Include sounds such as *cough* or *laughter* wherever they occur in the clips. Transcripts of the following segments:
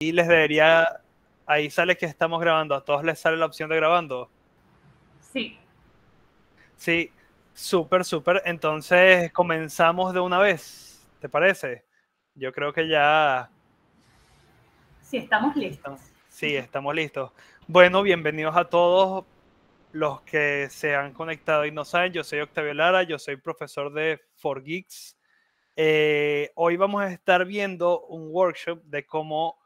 y les debería, ahí sale que estamos grabando, a todos les sale la opción de grabando. Sí. Sí, súper, súper. Entonces comenzamos de una vez, ¿te parece? Yo creo que ya... Sí, estamos listos. Sí, estamos listos. Bueno, bienvenidos a todos los que se han conectado y no saben. Yo soy Octavio Lara, yo soy profesor de 4Geeks. Eh, hoy vamos a estar viendo un workshop de cómo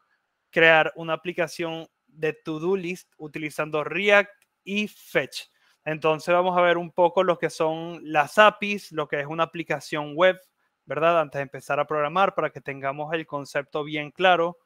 crear una aplicación de to-do list utilizando React y Fetch. Entonces vamos a ver un poco lo que son las APIs, lo que es una aplicación web, ¿verdad? Antes de empezar a programar para que tengamos el concepto bien claro.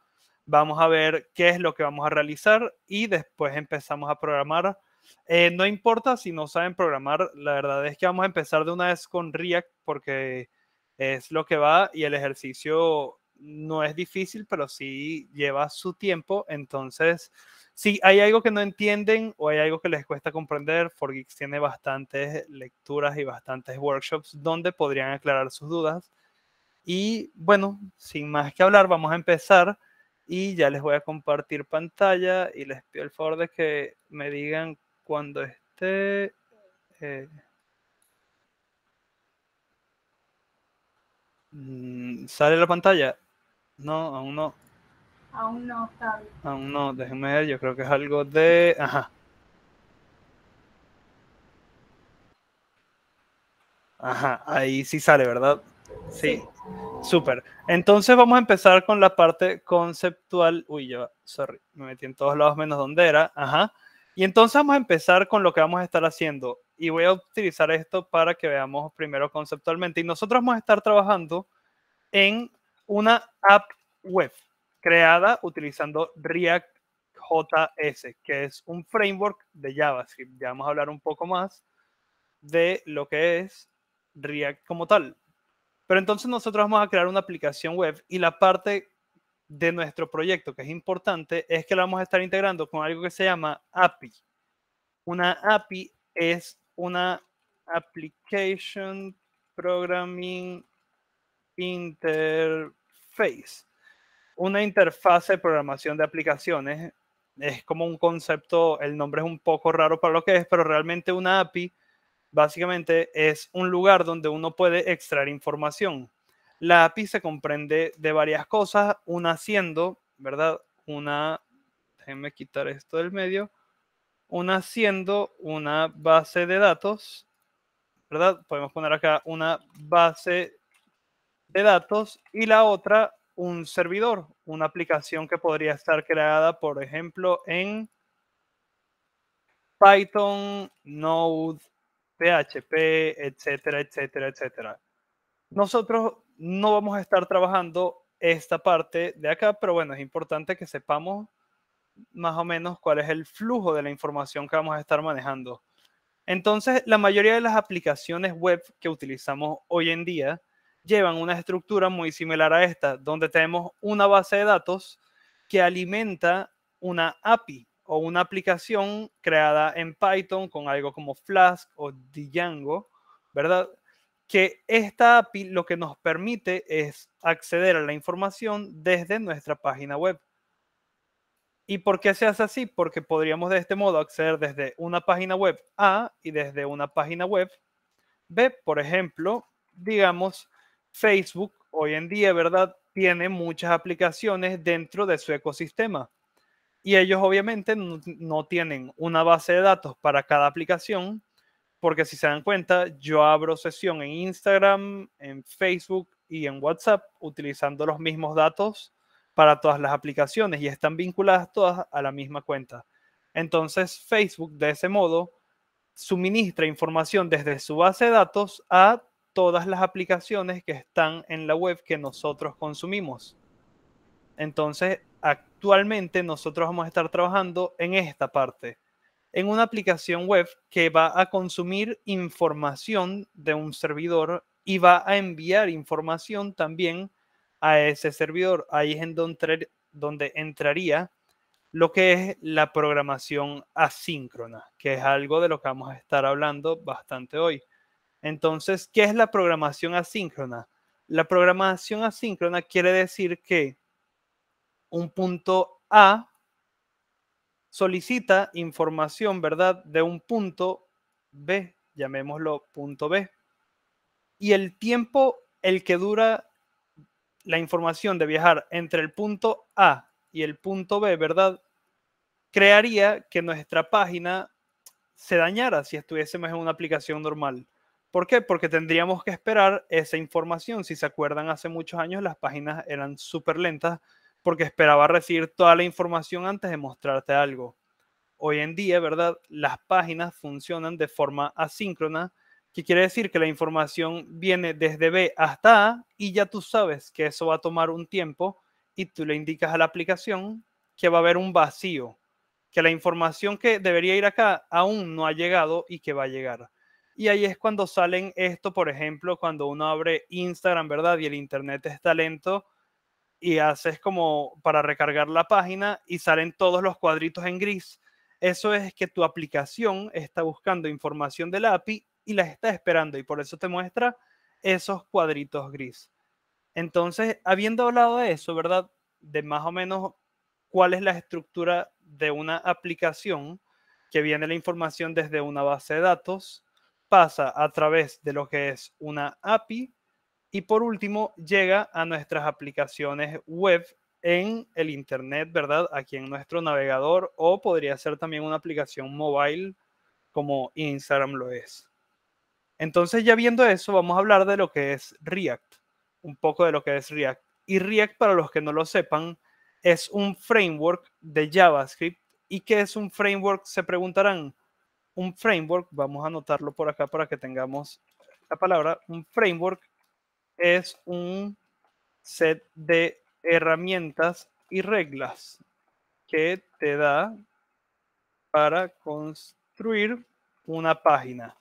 Vamos a ver qué es lo que vamos a realizar y después empezamos a programar. Eh, no importa si no saben programar, la verdad es que vamos a empezar de una vez con React porque es lo que va y el ejercicio no es difícil, pero sí lleva su tiempo. Entonces, si hay algo que no entienden o hay algo que les cuesta comprender, Forgeeks tiene bastantes lecturas y bastantes workshops donde podrían aclarar sus dudas. Y bueno, sin más que hablar, vamos a empezar y ya les voy a compartir pantalla y les pido el favor de que me digan cuando esté... Eh, mm, ¿Sale la pantalla? No, aún no. Aún no, está Aún no, déjenme ver, yo creo que es algo de... Ajá. Ajá, ahí sí sale, ¿verdad? Sí. Súper. Entonces vamos a empezar con la parte conceptual. Uy, yo, sorry, me metí en todos lados menos donde era. Ajá. Y entonces vamos a empezar con lo que vamos a estar haciendo. Y voy a utilizar esto para que veamos primero conceptualmente. Y nosotros vamos a estar trabajando en una app web creada utilizando React JS, que es un framework de JavaScript. Ya vamos a hablar un poco más de lo que es React como tal. Pero entonces nosotros vamos a crear una aplicación web y la parte de nuestro proyecto que es importante es que la vamos a estar integrando con algo que se llama API. Una API es una Application Programming Una interfase de programación de aplicaciones. Es como un concepto, el nombre es un poco raro para lo que es, pero realmente una API básicamente es un lugar donde uno puede extraer información. La API se comprende de varias cosas, una siendo, ¿verdad? Una, déjenme quitar esto del medio, una siendo una base de datos, ¿verdad? Podemos poner acá una base de datos y la otra un servidor, una aplicación que podría estar creada, por ejemplo, en Python, Node, PHP, etcétera, etcétera, etcétera. Nosotros no vamos a estar trabajando esta parte de acá, pero bueno, es importante que sepamos más o menos cuál es el flujo de la información que vamos a estar manejando. Entonces, la mayoría de las aplicaciones web que utilizamos hoy en día llevan una estructura muy similar a esta, donde tenemos una base de datos que alimenta una API o una aplicación creada en Python con algo como Flask o Django, ¿verdad? Que esta API lo que nos permite es acceder a la información desde nuestra página web. ¿Y por qué se hace así? Porque podríamos de este modo acceder desde una página web A y desde una página web B. Por ejemplo, digamos, Facebook hoy en día, ¿verdad? Tiene muchas aplicaciones dentro de su ecosistema. Y ellos obviamente no, tienen una base de datos para cada aplicación, porque si se dan cuenta, yo abro sesión en Instagram, en Facebook y en WhatsApp utilizando los mismos datos para todas las aplicaciones y están vinculadas todas a la misma cuenta. Entonces Facebook de ese modo suministra información desde su base de datos a todas las aplicaciones que están en la web que nosotros consumimos. Entonces, actualmente nosotros vamos a estar trabajando en esta parte, en una aplicación web que va a consumir información de un servidor y va a enviar información también a ese servidor. Ahí es en donde, donde entraría lo que es la programación asíncrona, que es algo de lo que vamos a estar hablando bastante hoy. Entonces, ¿qué es la programación asíncrona? La programación asíncrona quiere decir que un punto A solicita información, ¿verdad? De un punto B, llamémoslo punto B. Y el tiempo, el que dura la información de viajar entre el punto A y el punto B, ¿verdad? Crearía que nuestra página se dañara si estuviésemos en una aplicación normal. ¿Por qué? Porque tendríamos que esperar esa información. Si se acuerdan, hace muchos años las páginas eran súper lentas porque esperaba recibir toda la información antes de mostrarte algo. Hoy en día, ¿verdad? Las páginas funcionan de forma asíncrona, que quiere decir que la información viene desde B hasta A y ya tú sabes que eso va a tomar un tiempo y tú le indicas a la aplicación que va a haber un vacío, que la información que debería ir acá aún no ha llegado y que va a llegar. Y ahí es cuando salen esto, por ejemplo, cuando uno abre Instagram, ¿verdad? Y el Internet está lento y haces como para recargar la página y salen todos los cuadritos en gris. Eso es que tu aplicación está buscando información del API y la está esperando y por eso te muestra esos cuadritos gris. Entonces, habiendo hablado de eso, ¿verdad? De más o menos cuál es la estructura de una aplicación que viene la información desde una base de datos, pasa a través de lo que es una API y por último, llega a nuestras aplicaciones web en el Internet, ¿verdad? Aquí en nuestro navegador o podría ser también una aplicación mobile como Instagram lo es. Entonces ya viendo eso, vamos a hablar de lo que es React, un poco de lo que es React. Y React, para los que no lo sepan, es un framework de JavaScript. ¿Y qué es un framework? Se preguntarán. Un framework, vamos a anotarlo por acá para que tengamos la palabra, un framework es un set de herramientas y reglas que te da para construir una página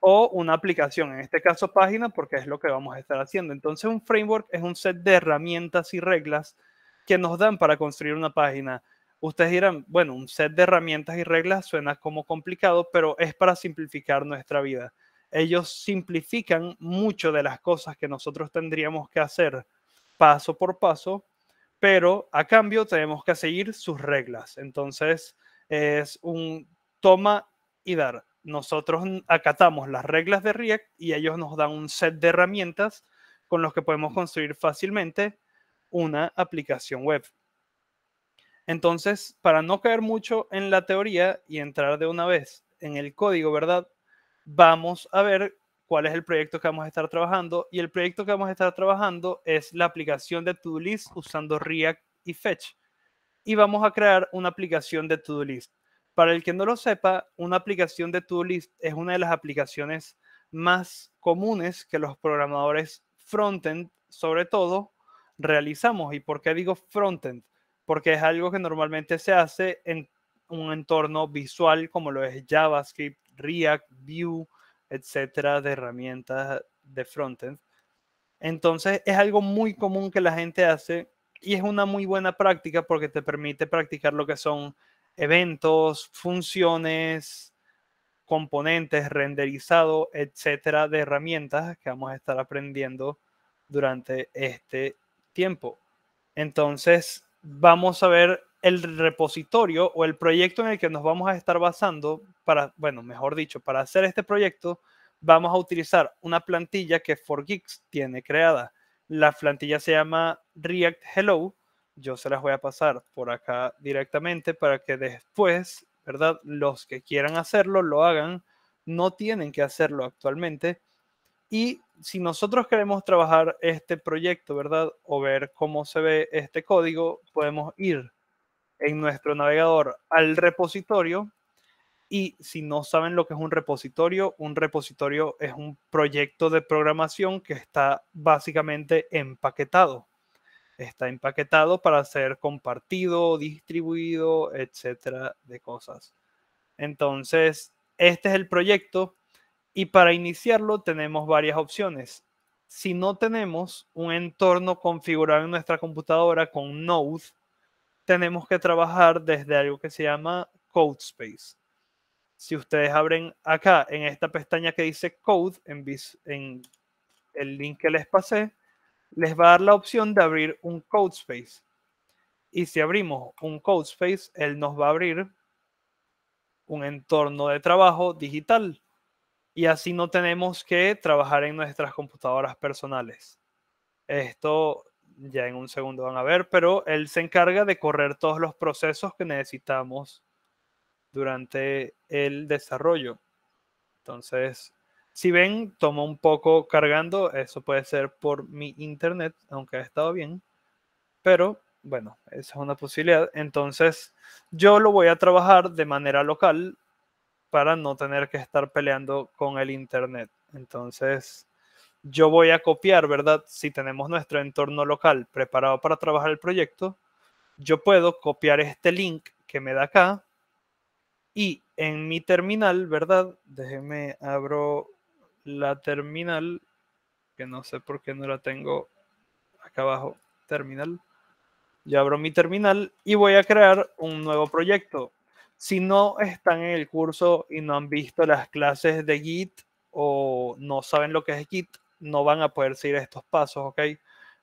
o una aplicación, en este caso página porque es lo que vamos a estar haciendo. Entonces un framework es un set de herramientas y reglas que nos dan para construir una página. Ustedes dirán, bueno, un set de herramientas y reglas suena como complicado, pero es para simplificar nuestra vida ellos simplifican mucho de las cosas que nosotros tendríamos que hacer paso por paso, pero a cambio tenemos que seguir sus reglas. Entonces es un toma y dar. Nosotros acatamos las reglas de React y ellos nos dan un set de herramientas con los que podemos construir fácilmente una aplicación web. Entonces, para no caer mucho en la teoría y entrar de una vez en el código, ¿verdad? vamos a ver cuál es el proyecto que vamos a estar trabajando. Y el proyecto que vamos a estar trabajando es la aplicación de To-Do List usando React y Fetch. Y vamos a crear una aplicación de To-Do List. Para el que no lo sepa, una aplicación de To-Do List es una de las aplicaciones más comunes que los programadores frontend, sobre todo, realizamos. ¿Y por qué digo frontend? Porque es algo que normalmente se hace en un entorno visual como lo es JavaScript, React, Vue, etcétera, de herramientas de frontend. Entonces es algo muy común que la gente hace y es una muy buena práctica porque te permite practicar lo que son eventos, funciones, componentes, renderizado, etcétera, de herramientas que vamos a estar aprendiendo durante este tiempo. Entonces, vamos a ver el repositorio o el proyecto en el que nos vamos a estar basando para, bueno, mejor dicho, para hacer este proyecto, vamos a utilizar una plantilla que 4Geeks tiene creada. La plantilla se llama React Hello. Yo se las voy a pasar por acá directamente para que después, ¿verdad? Los que quieran hacerlo, lo hagan. No tienen que hacerlo actualmente. Y si nosotros queremos trabajar este proyecto, ¿verdad? O ver cómo se ve este código, podemos ir en nuestro navegador al repositorio. Y si no saben lo que es un repositorio, un repositorio es un proyecto de programación que está básicamente empaquetado. Está empaquetado para ser compartido, distribuido, etcétera, de cosas. Entonces, este es el proyecto y para iniciarlo tenemos varias opciones. Si no tenemos un entorno configurado en nuestra computadora con Node, tenemos que trabajar desde algo que se llama CodeSpace. Si ustedes abren acá en esta pestaña que dice Code, en, en el link que les pasé, les va a dar la opción de abrir un CodeSpace. Y si abrimos un CodeSpace, él nos va a abrir un entorno de trabajo digital. Y así no tenemos que trabajar en nuestras computadoras personales. Esto ya en un segundo van a ver, pero él se encarga de correr todos los procesos que necesitamos durante el desarrollo. Entonces, si ven, toma un poco cargando, eso puede ser por mi internet, aunque ha estado bien, pero bueno, esa es una posibilidad. Entonces, yo lo voy a trabajar de manera local para no tener que estar peleando con el internet. Entonces, yo voy a copiar, ¿verdad? Si tenemos nuestro entorno local preparado para trabajar el proyecto, yo puedo copiar este link que me da acá y en mi terminal, ¿verdad? Déjenme abro la terminal, que no sé por qué no la tengo acá abajo, terminal. Ya abro mi terminal y voy a crear un nuevo proyecto. Si no están en el curso y no han visto las clases de Git o no saben lo que es Git, no van a poder seguir estos pasos, ¿ok?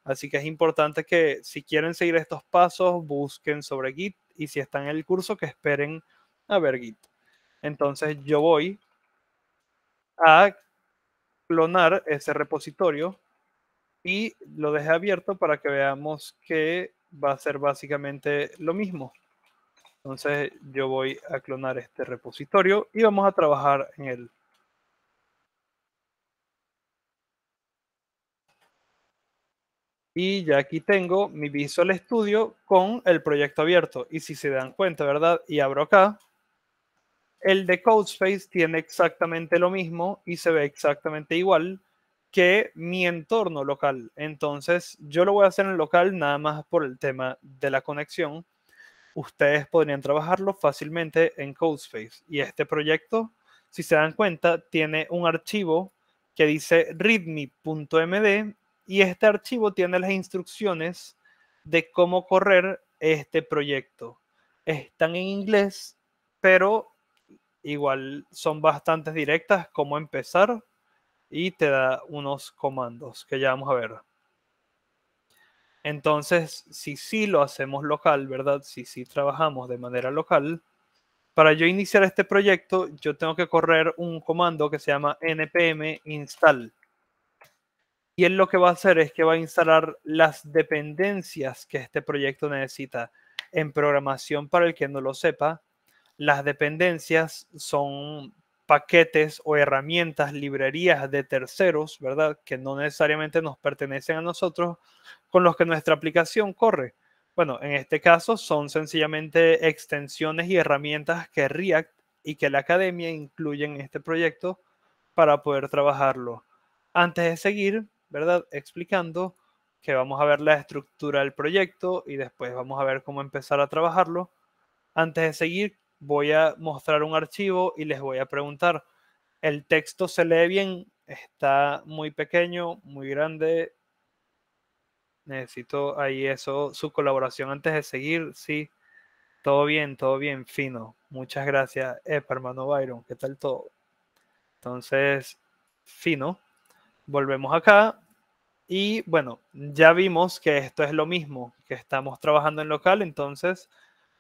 Así que es importante que si quieren seguir estos pasos, busquen sobre Git y si están en el curso, que esperen a ver Git. Entonces yo voy a clonar ese repositorio y lo dejé abierto para que veamos que va a ser básicamente lo mismo. Entonces yo voy a clonar este repositorio y vamos a trabajar en él. Y ya aquí tengo mi Visual Studio con el proyecto abierto. Y si se dan cuenta, ¿verdad? Y abro acá, el de CodeSpace tiene exactamente lo mismo y se ve exactamente igual que mi entorno local. Entonces, yo lo voy a hacer en local nada más por el tema de la conexión. Ustedes podrían trabajarlo fácilmente en CodeSpace. Y este proyecto, si se dan cuenta, tiene un archivo que dice readme.md y este archivo tiene las instrucciones de cómo correr este proyecto. Están en inglés, pero igual son bastante directas, cómo empezar y te da unos comandos que ya vamos a ver. Entonces, si sí lo hacemos local, ¿verdad? Si sí trabajamos de manera local, para yo iniciar este proyecto, yo tengo que correr un comando que se llama npm install. Y él lo que va a hacer es que va a instalar las dependencias que este proyecto necesita. En programación, para el que no lo sepa, las dependencias son paquetes o herramientas, librerías de terceros, ¿verdad? Que no necesariamente nos pertenecen a nosotros, con los que nuestra aplicación corre. Bueno, en este caso son sencillamente extensiones y herramientas que React y que la academia incluye en este proyecto para poder trabajarlo. Antes de seguir, ¿verdad? Explicando que vamos a ver la estructura del proyecto y después vamos a ver cómo empezar a trabajarlo. Antes de seguir, voy a mostrar un archivo y les voy a preguntar, ¿el texto se lee bien? ¿Está muy pequeño, muy grande? Necesito ahí eso, su colaboración antes de seguir. Sí, todo bien, todo bien, fino. Muchas gracias, Epa, hermano Byron. ¿Qué tal todo? Entonces, fino. Volvemos acá. Y bueno, ya vimos que esto es lo mismo, que estamos trabajando en local, entonces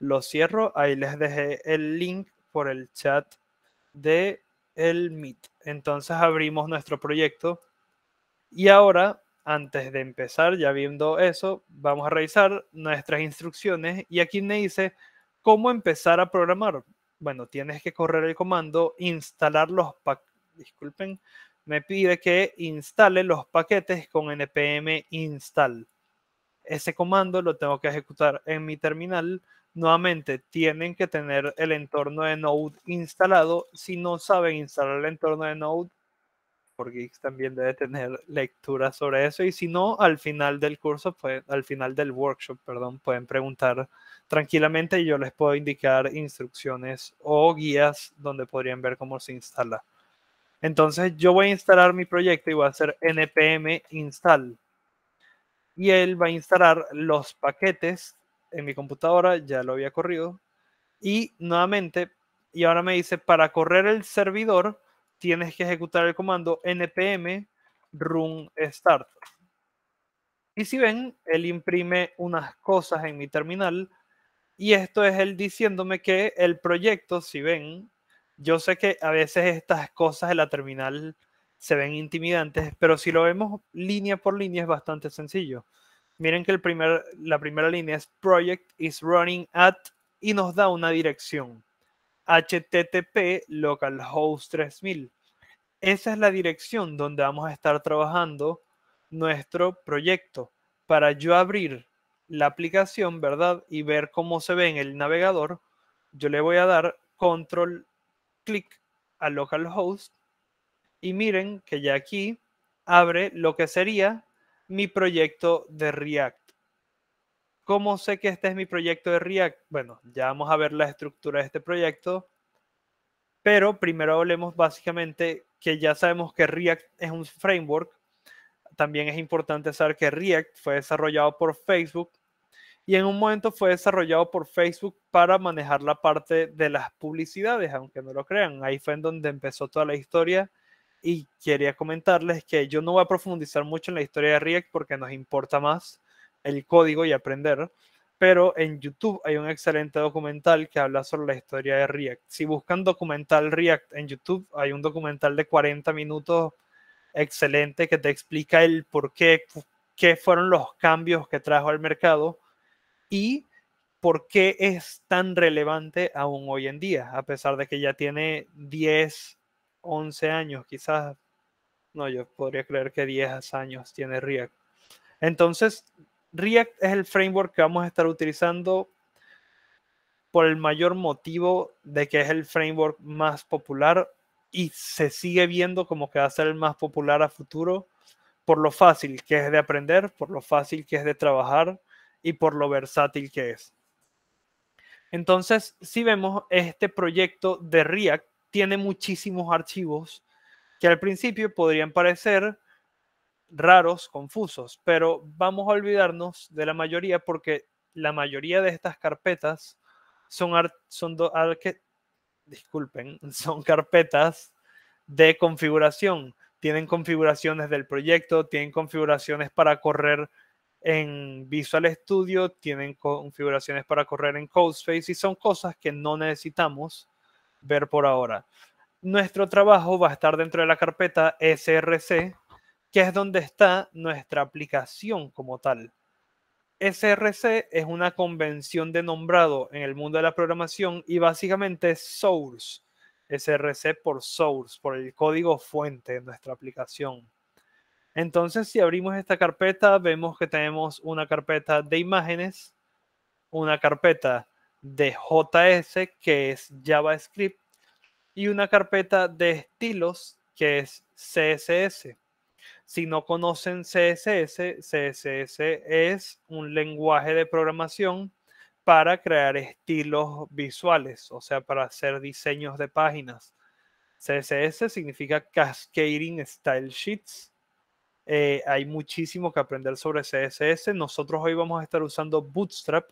lo cierro. Ahí les dejé el link por el chat de el Meet. Entonces abrimos nuestro proyecto. Y ahora, antes de empezar, ya viendo eso, vamos a revisar nuestras instrucciones. Y aquí me dice cómo empezar a programar. Bueno, tienes que correr el comando instalar los paquetes. Disculpen, me pide que instale los paquetes con npm install. Ese comando lo tengo que ejecutar en mi terminal Nuevamente, tienen que tener el entorno de Node instalado. Si no saben instalar el entorno de Node, porque también debe tener lectura sobre eso. Y si no, al final del curso, pues, al final del workshop, perdón, pueden preguntar tranquilamente y yo les puedo indicar instrucciones o guías donde podrían ver cómo se instala. Entonces, yo voy a instalar mi proyecto y voy a hacer npm install. Y él va a instalar los paquetes en mi computadora, ya lo había corrido. Y nuevamente, y ahora me dice, para correr el servidor, tienes que ejecutar el comando npm run start. Y si ven, él imprime unas cosas en mi terminal y esto es él diciéndome que el proyecto, si ven, yo sé que a veces estas cosas en la terminal se ven intimidantes, pero si lo vemos línea por línea es bastante sencillo. Miren que el primer, la primera línea es project is running at y nos da una dirección. HTTP localhost 3000. Esa es la dirección donde vamos a estar trabajando nuestro proyecto. Para yo abrir la aplicación, ¿verdad? Y ver cómo se ve en el navegador, yo le voy a dar control clic a localhost y miren que ya aquí abre lo que sería mi proyecto de React. ¿Cómo sé que este es mi proyecto de React? Bueno, ya vamos a ver la estructura de este proyecto, pero primero hablemos básicamente que ya sabemos que React es un framework. También es importante saber que React fue desarrollado por Facebook y en un momento fue desarrollado por Facebook para manejar la parte de las publicidades, aunque no lo crean. Ahí fue en donde empezó toda la historia y quería comentarles que yo no voy a profundizar mucho en la historia de React porque nos importa más el código y aprender, pero en YouTube hay un excelente documental que habla sobre la historia de React. Si buscan documental React en YouTube, hay un documental de 40 minutos excelente que te explica el por qué, qué fueron los cambios que trajo al mercado y por qué es tan relevante aún hoy en día, a pesar de que ya tiene 10, 11 años, quizás, no, yo podría creer que 10 años tiene React. Entonces, React es el framework que vamos a estar utilizando por el mayor motivo de que es el framework más popular y se sigue viendo como que va a ser el más popular a futuro por lo fácil que es de aprender, por lo fácil que es de trabajar y por lo versátil que es. Entonces, si vemos este proyecto de React, tiene muchísimos archivos que al principio podrían parecer raros, confusos, pero vamos a olvidarnos de la mayoría porque la mayoría de estas carpetas son, son disculpen, *laughs* son carpetas de configuración. Tienen configuraciones del proyecto, tienen configuraciones para correr en Visual Studio, tienen configuraciones para correr en CodeSpace y son cosas que no necesitamos ver por ahora. Nuestro trabajo va a estar dentro de la carpeta SRC, que es donde está nuestra aplicación como tal. SRC es una convención de nombrado en el mundo de la programación y básicamente es source. SRC por source, por el código fuente de nuestra aplicación. Entonces, si abrimos esta carpeta, vemos que tenemos una carpeta de imágenes, una carpeta de JS, que es JavaScript, y una carpeta de estilos, que es CSS. Si no conocen CSS, CSS es un lenguaje de programación para crear estilos visuales, o sea, para hacer diseños de páginas. CSS significa Cascading Style Sheets eh, hay muchísimo que aprender sobre CSS. Nosotros hoy vamos a estar usando Bootstrap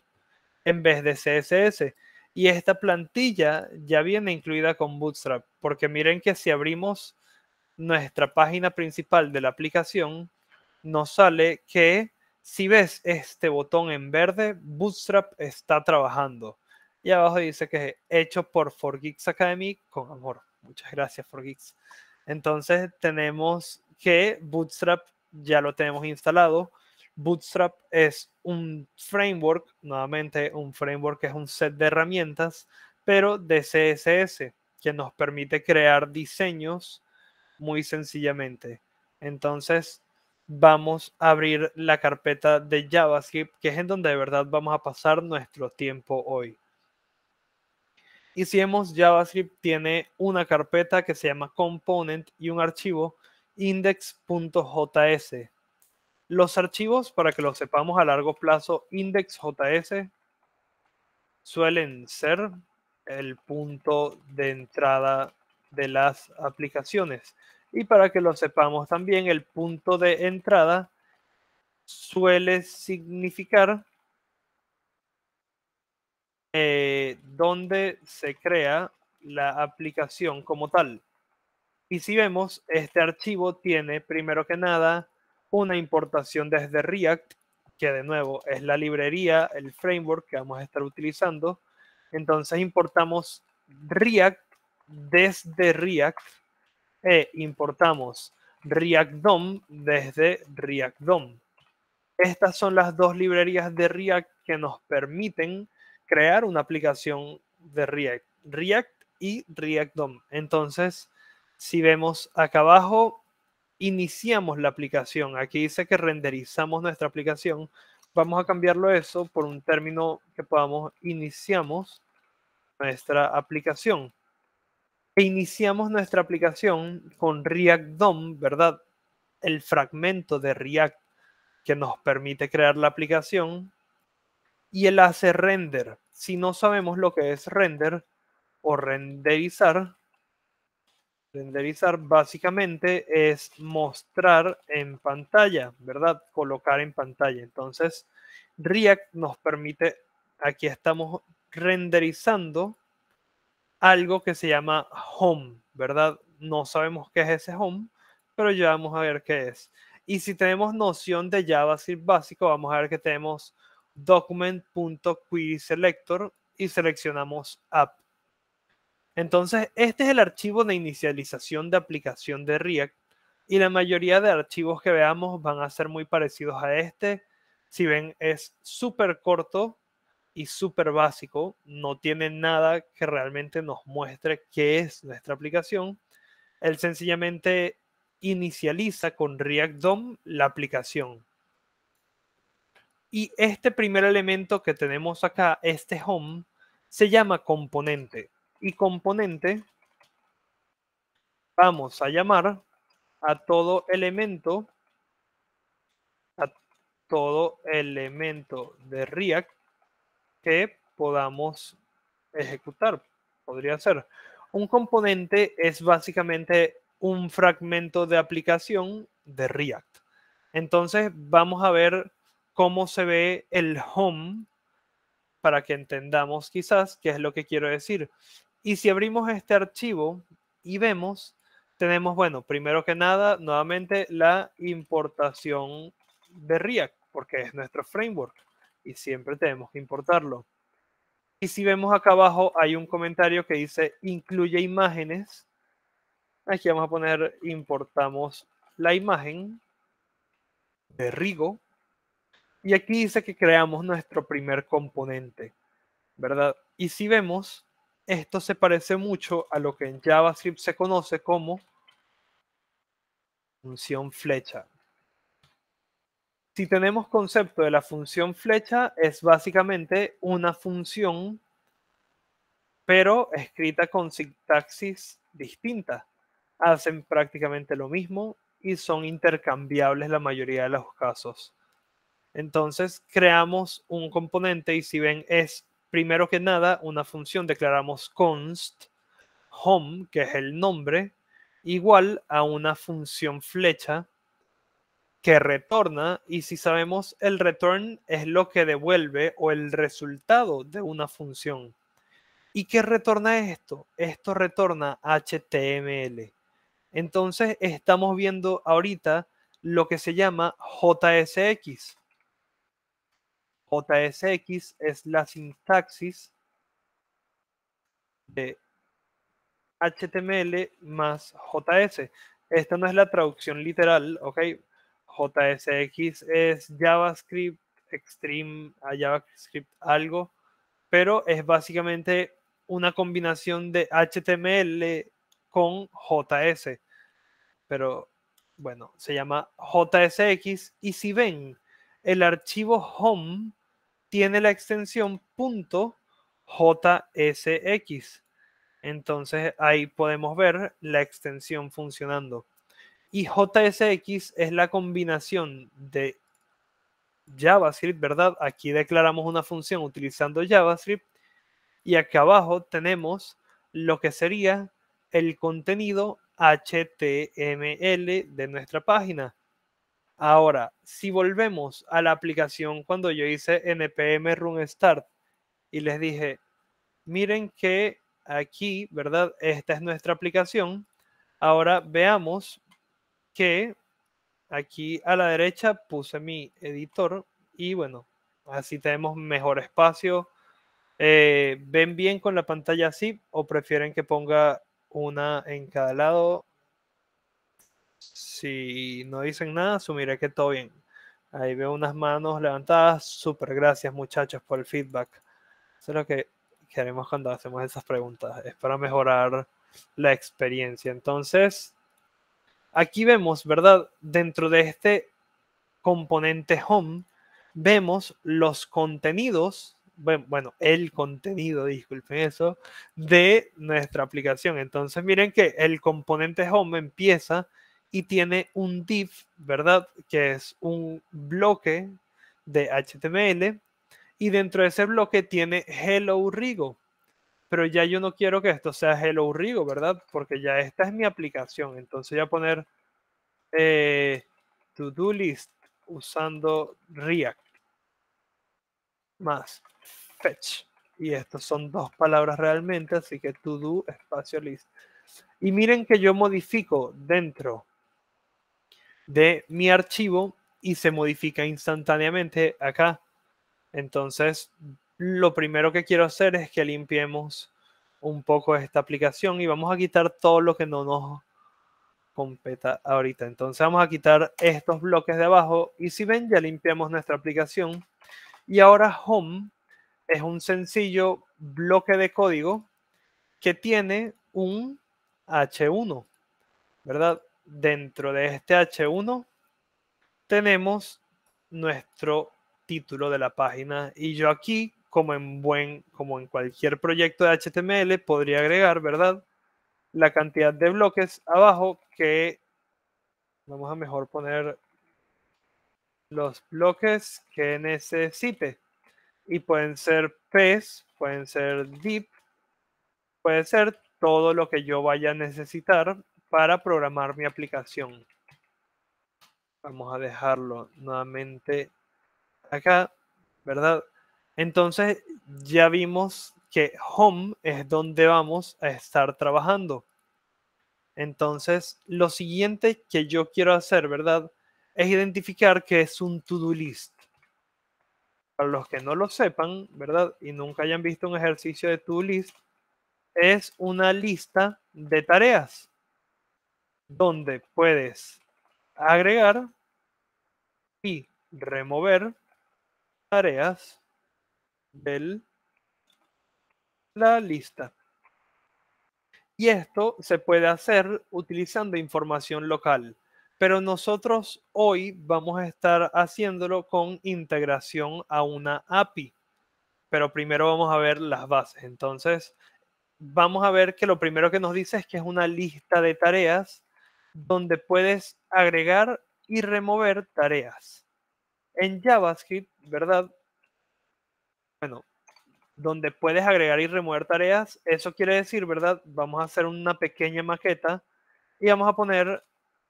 en vez de CSS. Y esta plantilla ya viene incluida con Bootstrap, porque miren que si abrimos nuestra página principal de la aplicación, nos sale que si ves este botón en verde, Bootstrap está trabajando. Y abajo dice que es hecho por 4Geeks Academy con amor. Muchas gracias, 4Geeks. Entonces tenemos que Bootstrap ya lo tenemos instalado. Bootstrap es un framework, nuevamente un framework es un set de herramientas, pero de CSS, que nos permite crear diseños muy sencillamente. Entonces, vamos a abrir la carpeta de JavaScript, que es en donde de verdad vamos a pasar nuestro tiempo hoy. Y si JavaScript tiene una carpeta que se llama component y un archivo index.js. Los archivos, para que lo sepamos a largo plazo, index.js suelen ser el punto de entrada de las aplicaciones. Y para que lo sepamos también, el punto de entrada suele significar eh, donde se crea la aplicación como tal. Y si vemos, este archivo tiene primero que nada una importación desde React que de nuevo es la librería, el framework que vamos a estar utilizando. Entonces importamos React desde React e importamos React DOM desde React DOM. Estas son las dos librerías de React que nos permiten crear una aplicación de React. React y React DOM. Entonces, si vemos acá abajo, iniciamos la aplicación. Aquí dice que renderizamos nuestra aplicación. Vamos a cambiarlo eso por un término que podamos iniciamos nuestra aplicación. E iniciamos nuestra aplicación con React DOM, ¿verdad? El fragmento de React que nos permite crear la aplicación y el hace render. Si no sabemos lo que es render o renderizar, renderizar básicamente es mostrar en pantalla, ¿verdad? Colocar en pantalla. Entonces, React nos permite, aquí estamos renderizando algo que se llama home, ¿verdad? No sabemos qué es ese home, pero ya vamos a ver qué es. Y si tenemos noción de JavaScript básico, vamos a ver que tenemos document.querySelector y seleccionamos app. Entonces, este es el archivo de inicialización de aplicación de React y la mayoría de archivos que veamos van a ser muy parecidos a este. Si ven, es súper corto y súper básico. No tiene nada que realmente nos muestre qué es nuestra aplicación. Él sencillamente inicializa con React DOM la aplicación. Y este primer elemento que tenemos acá, este home, se llama componente. Y componente vamos a llamar a todo elemento, a todo elemento de React que podamos ejecutar. Podría ser. Un componente es básicamente un fragmento de aplicación de React. Entonces vamos a ver cómo se ve el home para que entendamos quizás qué es lo que quiero decir. Y si abrimos este archivo y vemos, tenemos, bueno, primero que nada, nuevamente la importación de React, porque es nuestro framework y siempre tenemos que importarlo. Y si vemos acá abajo, hay un comentario que dice incluye imágenes. Aquí vamos a poner importamos la imagen de Rigo y aquí dice que creamos nuestro primer componente, ¿verdad? Y si vemos, esto se parece mucho a lo que en JavaScript se conoce como función flecha. Si tenemos concepto de la función flecha, es básicamente una función, pero escrita con sintaxis distinta. Hacen prácticamente lo mismo y son intercambiables la mayoría de los casos. Entonces creamos un componente y si ven es primero que nada una función, declaramos const home, que es el nombre, igual a una función flecha que retorna y si sabemos el return es lo que devuelve o el resultado de una función. ¿Y qué retorna esto? Esto retorna HTML. Entonces estamos viendo ahorita lo que se llama JSX. JSX es la sintaxis de HTML más JS. Esta no es la traducción literal, ¿ok? JSX es JavaScript, Extreme a JavaScript algo, pero es básicamente una combinación de HTML con JS. Pero bueno, se llama JSX y si ven el archivo home tiene la extensión .jsx. Entonces ahí podemos ver la extensión funcionando. Y JSX es la combinación de JavaScript, ¿verdad? Aquí declaramos una función utilizando JavaScript y acá abajo tenemos lo que sería el contenido HTML de nuestra página. Ahora, si volvemos a la aplicación cuando yo hice npm run start y les dije, miren que aquí, ¿verdad? Esta es nuestra aplicación. Ahora veamos que aquí a la derecha puse mi editor y bueno, así tenemos mejor espacio. Eh, ¿Ven bien con la pantalla así o prefieren que ponga una en cada lado? Si no dicen nada, asumiré que todo bien. Ahí veo unas manos levantadas. Súper gracias muchachos por el feedback. Eso es lo que queremos cuando hacemos esas preguntas. Es para mejorar la experiencia. Entonces, aquí vemos, ¿verdad? Dentro de este componente home, vemos los contenidos, bueno, el contenido, disculpen eso, de nuestra aplicación. Entonces, miren que el componente home empieza y tiene un div, ¿verdad? Que es un bloque de HTML y dentro de ese bloque tiene Hello Rigo. Pero ya yo no quiero que esto sea Hello Rigo, ¿verdad? Porque ya esta es mi aplicación. Entonces voy a poner eh, to-do list usando React más fetch. Y estos son dos palabras realmente, así que to do espacio list. Y miren que yo modifico dentro de mi archivo y se modifica instantáneamente acá. Entonces, lo primero que quiero hacer es que limpiemos un poco esta aplicación y vamos a quitar todo lo que no nos competa ahorita. Entonces vamos a quitar estos bloques de abajo y si ven ya limpiamos nuestra aplicación y ahora home es un sencillo bloque de código que tiene un H1, ¿verdad? Dentro de este H1 tenemos nuestro título de la página. Y yo aquí como en buen como en cualquier proyecto de HTML podría agregar, ¿verdad? La cantidad de bloques abajo que vamos a mejor poner los bloques que necesite. Y pueden ser PES, pueden ser DIP, puede ser todo lo que yo vaya a necesitar para programar mi aplicación. Vamos a dejarlo nuevamente acá, ¿verdad? Entonces ya vimos que home es donde vamos a estar trabajando. Entonces, lo siguiente que yo quiero hacer, ¿verdad? Es identificar que es un to-do list. Para los que no lo sepan, ¿verdad? Y nunca hayan visto un ejercicio de to-do list, es una lista de tareas donde puedes agregar y remover tareas de la lista. Y esto se puede hacer utilizando información local, pero nosotros hoy vamos a estar haciéndolo con integración a una API. Pero primero vamos a ver las bases. Entonces, vamos a ver que lo primero que nos dice es que es una lista de tareas donde puedes agregar y remover tareas. En JavaScript, ¿verdad? Bueno, donde puedes agregar y remover tareas, eso quiere decir, ¿verdad? Vamos a hacer una pequeña maqueta y vamos a poner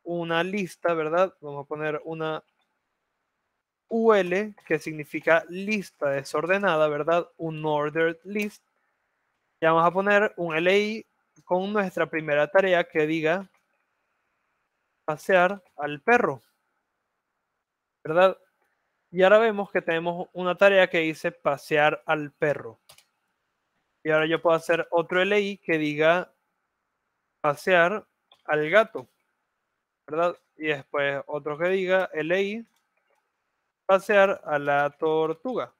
una lista, ¿verdad? Vamos a poner una UL, que significa lista desordenada, ¿verdad? Un ordered list. Y vamos a poner un LI con nuestra primera tarea que diga pasear al perro. ¿Verdad? Y ahora vemos que tenemos una tarea que dice pasear al perro. Y ahora yo puedo hacer otro LI que diga pasear al gato. ¿Verdad? Y después otro que diga LI pasear a la tortuga.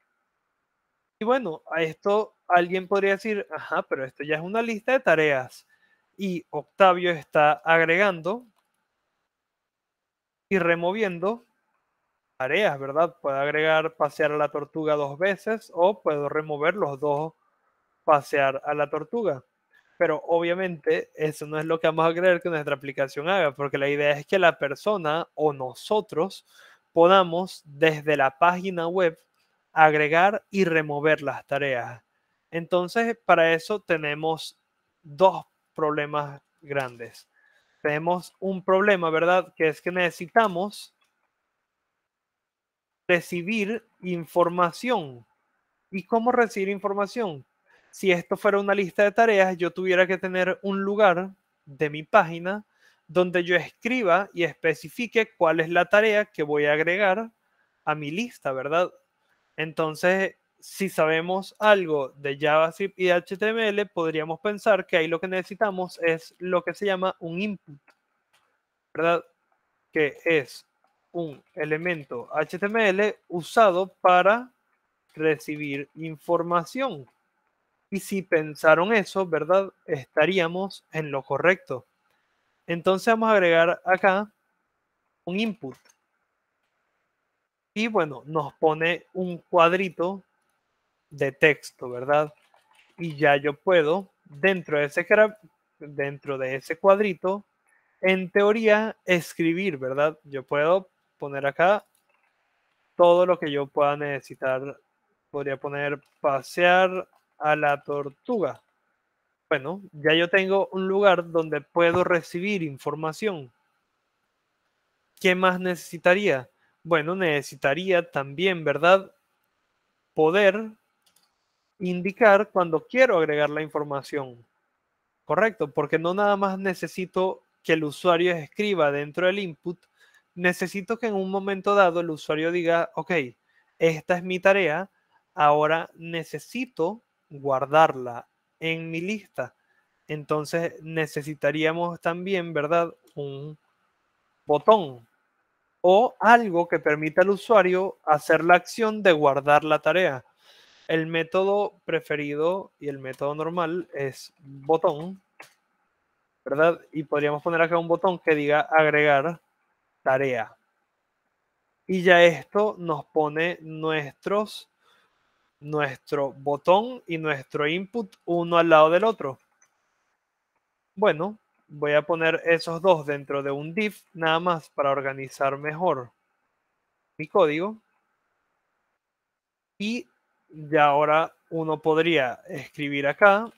Y bueno, a esto alguien podría decir, ajá, pero esto ya es una lista de tareas. Y Octavio está agregando y removiendo tareas, ¿verdad? Puedo agregar pasear a la tortuga dos veces o puedo remover los dos pasear a la tortuga. Pero obviamente eso no es lo que vamos a creer que nuestra aplicación haga, porque la idea es que la persona o nosotros podamos desde la página web agregar y remover las tareas. Entonces, para eso tenemos dos problemas grandes tenemos un problema, ¿verdad? Que es que necesitamos recibir información. ¿Y cómo recibir información? Si esto fuera una lista de tareas, yo tuviera que tener un lugar de mi página donde yo escriba y especifique cuál es la tarea que voy a agregar a mi lista, ¿verdad? Entonces, si sabemos algo de JavaScript y HTML, podríamos pensar que ahí lo que necesitamos es lo que se llama un input, ¿verdad? Que es un elemento HTML usado para recibir información. Y si pensaron eso, ¿verdad? Estaríamos en lo correcto. Entonces vamos a agregar acá un input. Y bueno, nos pone un cuadrito de texto, ¿verdad? Y ya yo puedo, dentro de ese, dentro de ese cuadrito, en teoría, escribir, ¿verdad? Yo puedo poner acá todo lo que yo pueda necesitar. Podría poner pasear a la tortuga. Bueno, ya yo tengo un lugar donde puedo recibir información. ¿Qué más necesitaría? Bueno, necesitaría también, ¿verdad? Poder indicar cuando quiero agregar la información. Correcto, porque no nada más necesito que el usuario escriba dentro del input, necesito que en un momento dado el usuario diga, ok, esta es mi tarea, ahora necesito guardarla en mi lista. Entonces necesitaríamos también, ¿verdad? Un botón o algo que permita al usuario hacer la acción de guardar la tarea. El método preferido y el método normal es botón, ¿verdad? Y podríamos poner acá un botón que diga agregar tarea. Y ya esto nos pone nuestros, nuestro botón y nuestro input uno al lado del otro. Bueno, voy a poner esos dos dentro de un div nada más para organizar mejor mi código. Y ya ahora uno podría escribir acá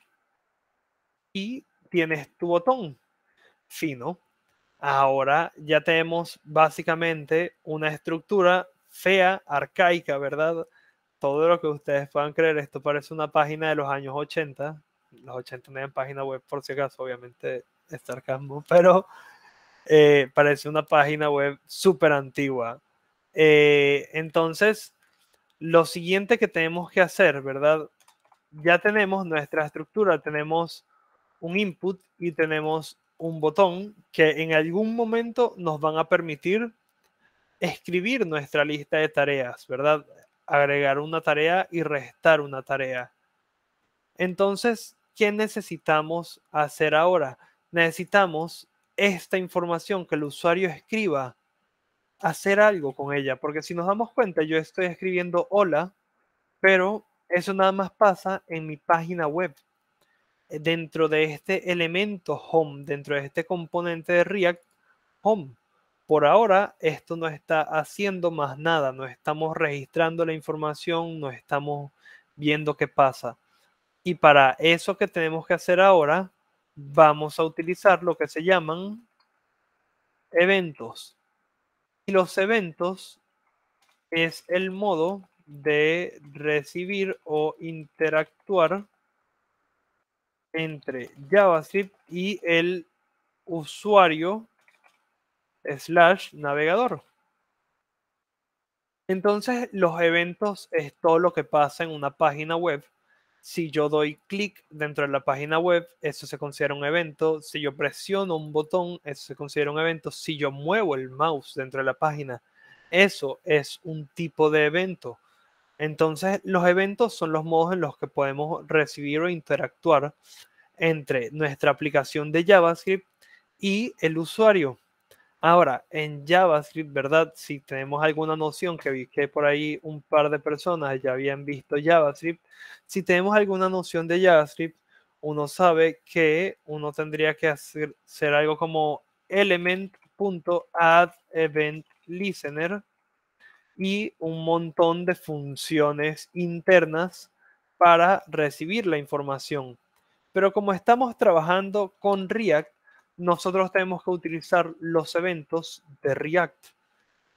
y tienes tu botón fino. Ahora ya tenemos básicamente una estructura fea, arcaica, ¿verdad? Todo lo que ustedes puedan creer, esto parece una página de los años 80. Los 80 no eran página web, por si acaso, obviamente sarcasmo, *laughs* pero eh, parece una página web súper antigua. Eh, entonces, lo siguiente que tenemos que hacer, ¿verdad? Ya tenemos nuestra estructura, tenemos un input y tenemos un botón que en algún momento nos van a permitir escribir nuestra lista de tareas, ¿verdad? Agregar una tarea y restar una tarea. Entonces, ¿qué necesitamos hacer ahora? necesitamos esta información que el usuario escriba, hacer algo con ella, porque si nos damos cuenta, yo estoy escribiendo hola, pero eso nada más pasa en mi página web. Eh, dentro de este elemento home, dentro de este componente de React home. Por ahora, esto no está haciendo más nada, no estamos registrando la información, no estamos viendo qué pasa. Y para eso que tenemos que hacer ahora, vamos a utilizar lo que se llaman eventos. Y los eventos es el modo de recibir o interactuar entre JavaScript y el usuario slash navegador. Entonces, los eventos es todo lo que pasa en una página web si yo doy clic dentro de la página web, eso se considera un evento. Si yo presiono un botón, eso se considera un evento. Si yo muevo el mouse dentro de la página, eso es un tipo de evento. Entonces, los eventos son los modos en los que podemos recibir o interactuar entre nuestra aplicación de JavaScript y el usuario. Ahora, en JavaScript, ¿verdad? Si tenemos alguna noción que vi que por ahí un par de personas ya habían visto JavaScript, si tenemos alguna noción de JavaScript, uno sabe que uno tendría que hacer, algo como element.addEventListener y un montón de funciones internas para recibir la información. Pero como estamos trabajando con React, nosotros tenemos que utilizar los eventos de React.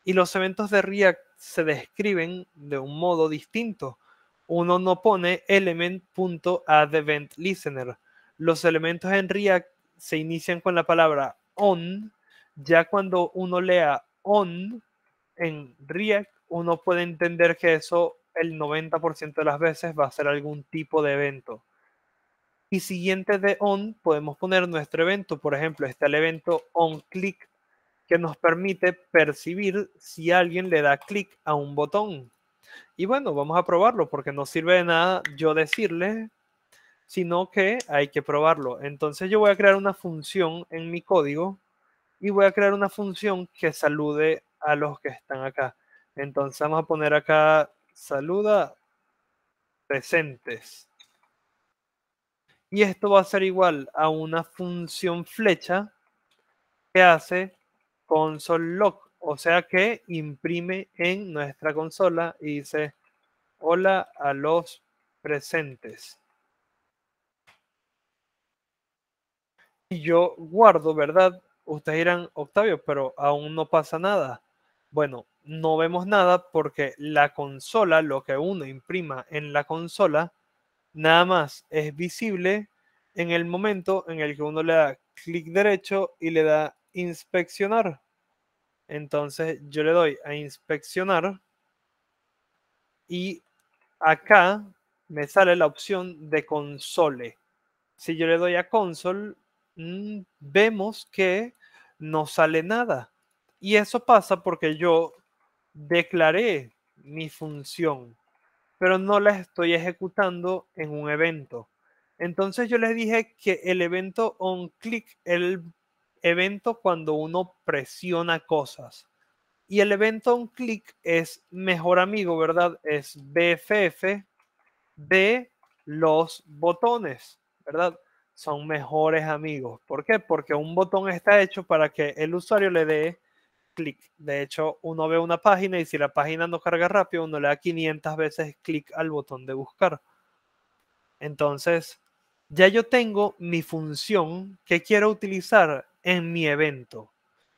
Y los eventos de React se describen de un modo distinto. Uno no pone element.addEventListener. Los elementos en React se inician con la palabra on. Ya cuando uno lea on en React, uno puede entender que eso el 90% de las veces va a ser algún tipo de evento. Y siguiente de on, podemos poner nuestro evento. Por ejemplo, está el evento on click que nos permite percibir si alguien le da clic a un botón. Y bueno, vamos a probarlo porque no sirve de nada yo decirle, sino que hay que probarlo. Entonces yo voy a crear una función en mi código y voy a crear una función que salude a los que están acá. Entonces vamos a poner acá saluda presentes. Y esto va a ser igual a una función flecha que hace console log, o sea que imprime en nuestra consola y dice hola a los presentes. Y yo guardo, ¿verdad? Ustedes dirán, Octavio, pero aún no pasa nada. Bueno, no vemos nada porque la consola, lo que uno imprima en la consola, nada más es visible en el momento en el que uno le da clic derecho y le da inspeccionar. Entonces yo le doy a inspeccionar y acá me sale la opción de console. Si yo le doy a console, mm, vemos que no sale nada. Y eso pasa porque yo declaré mi función, pero no la estoy ejecutando en un evento. Entonces yo les dije que el evento on click, el evento cuando uno presiona cosas. Y el evento on click es mejor amigo, ¿verdad? Es BFF de los botones, ¿verdad? Son mejores amigos. ¿Por qué? Porque un botón está hecho para que el usuario le dé clic. De hecho, uno ve una página y si la página no carga rápido, uno le da 500 veces clic al botón de buscar. Entonces, ya yo tengo mi función que quiero utilizar en mi evento.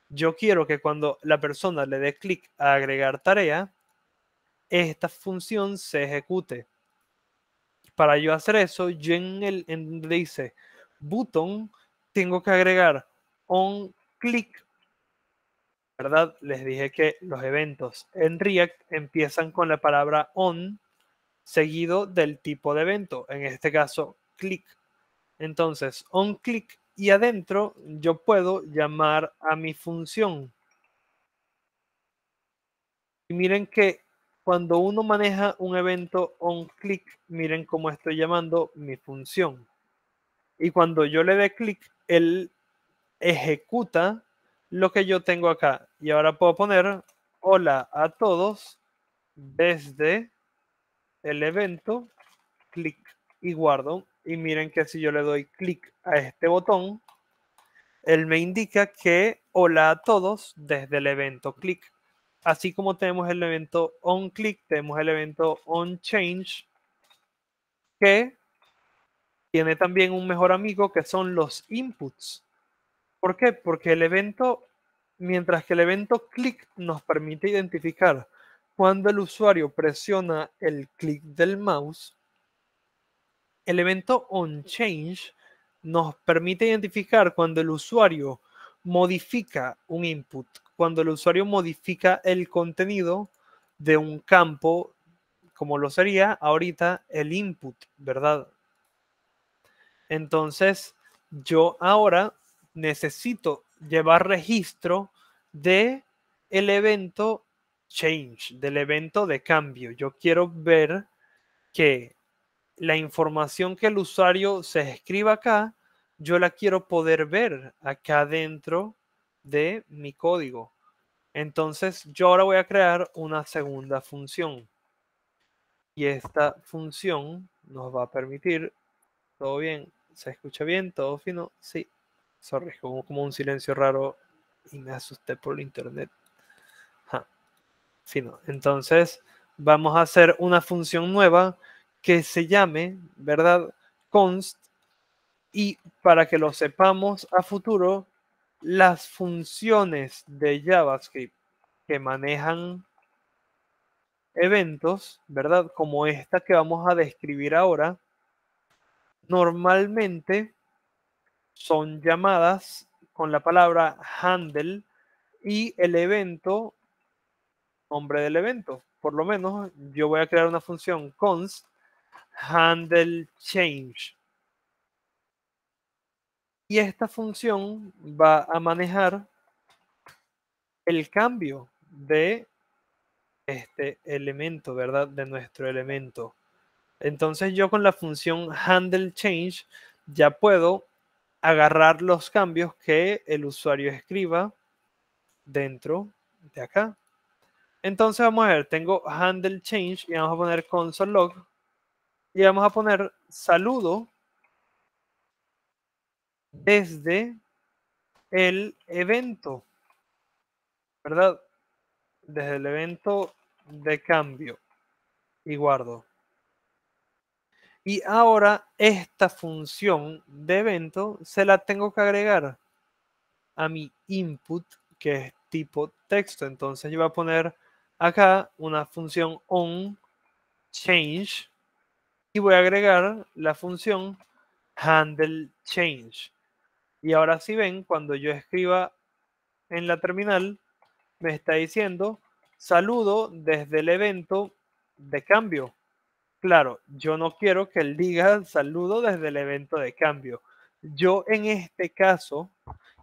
Yo quiero que cuando la persona le dé clic a agregar tarea, esta función se ejecute. Para yo hacer eso, yo en el en donde dice button, tengo que agregar on click. ¿Verdad? Les dije que los eventos en React empiezan con la palabra on seguido del tipo de evento, en este caso click. Entonces, on click y adentro yo puedo llamar a mi función. Y miren que cuando uno maneja un evento on click, miren cómo estoy llamando mi función. Y cuando yo le dé clic, él ejecuta lo que yo tengo acá. Y ahora puedo poner hola a todos desde el evento clic y guardo y miren que si yo le doy clic a este botón, él me indica que hola a todos desde el evento click. Así como tenemos el evento on click, tenemos el evento on change, que tiene también un mejor amigo que son los inputs. ¿Por qué? Porque el evento, mientras que el evento click nos permite identificar cuando el usuario presiona el clic del mouse, el evento onChange nos permite identificar cuando el usuario modifica un input, cuando el usuario modifica el contenido de un campo, como lo sería ahorita el input, ¿verdad? Entonces, yo ahora necesito llevar registro de el evento change, del evento de cambio. Yo quiero ver que la información que el usuario se escriba acá, yo la quiero poder ver acá dentro de mi código. Entonces, yo ahora voy a crear una segunda función. Y esta función nos va a permitir, todo bien, se escucha bien, todo fino, sí. Sorry, como, como un silencio raro y me asusté por el internet. Fino. Entonces, vamos a hacer una función nueva que se llame, ¿verdad? Const. Y para que lo sepamos a futuro, las funciones de JavaScript que manejan eventos, ¿verdad? Como esta que vamos a describir ahora, normalmente son llamadas con la palabra handle y el evento nombre del evento. Por lo menos yo voy a crear una función const handle change. Y esta función va a manejar el cambio de este elemento, ¿verdad? De nuestro elemento. Entonces yo con la función handle change ya puedo agarrar los cambios que el usuario escriba dentro de acá. Entonces vamos a ver, tengo handle change y vamos a poner console log y vamos a poner saludo desde el evento, ¿verdad? Desde el evento de cambio y guardo. Y ahora esta función de evento se la tengo que agregar a mi input que es tipo texto. Entonces yo voy a poner acá una función on change y voy a agregar la función handle change. Y ahora si ven, cuando yo escriba en la terminal, me está diciendo saludo desde el evento de cambio. Claro, yo no quiero que él diga saludo desde el evento de cambio. Yo en este caso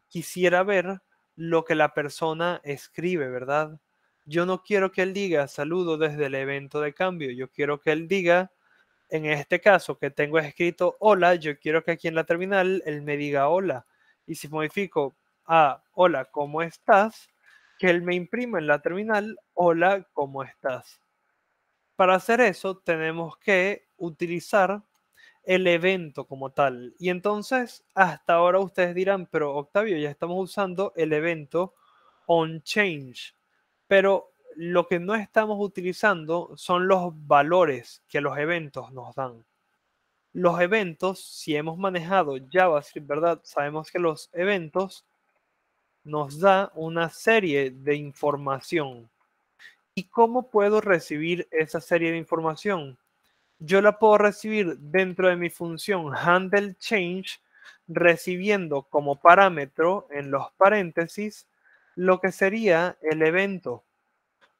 quisiera ver lo que la persona escribe, ¿verdad? Yo no quiero que él diga saludo desde el evento de cambio. Yo quiero que él diga, en este caso que tengo escrito hola, yo quiero que aquí en la terminal él me diga hola. Y si modifico a hola, ¿cómo estás? Que él me imprima en la terminal hola, ¿cómo estás? Para hacer eso tenemos que utilizar el evento como tal. Y entonces, hasta ahora ustedes dirán, pero Octavio, ya estamos usando el evento onChange. Pero lo que no estamos utilizando son los valores que los eventos nos dan. Los eventos, si hemos manejado JavaScript, ¿verdad? Sabemos que los eventos nos da una serie de información. ¿Y cómo puedo recibir esa serie de información? Yo la puedo recibir dentro de mi función handle change, recibiendo como parámetro en los paréntesis lo que sería el evento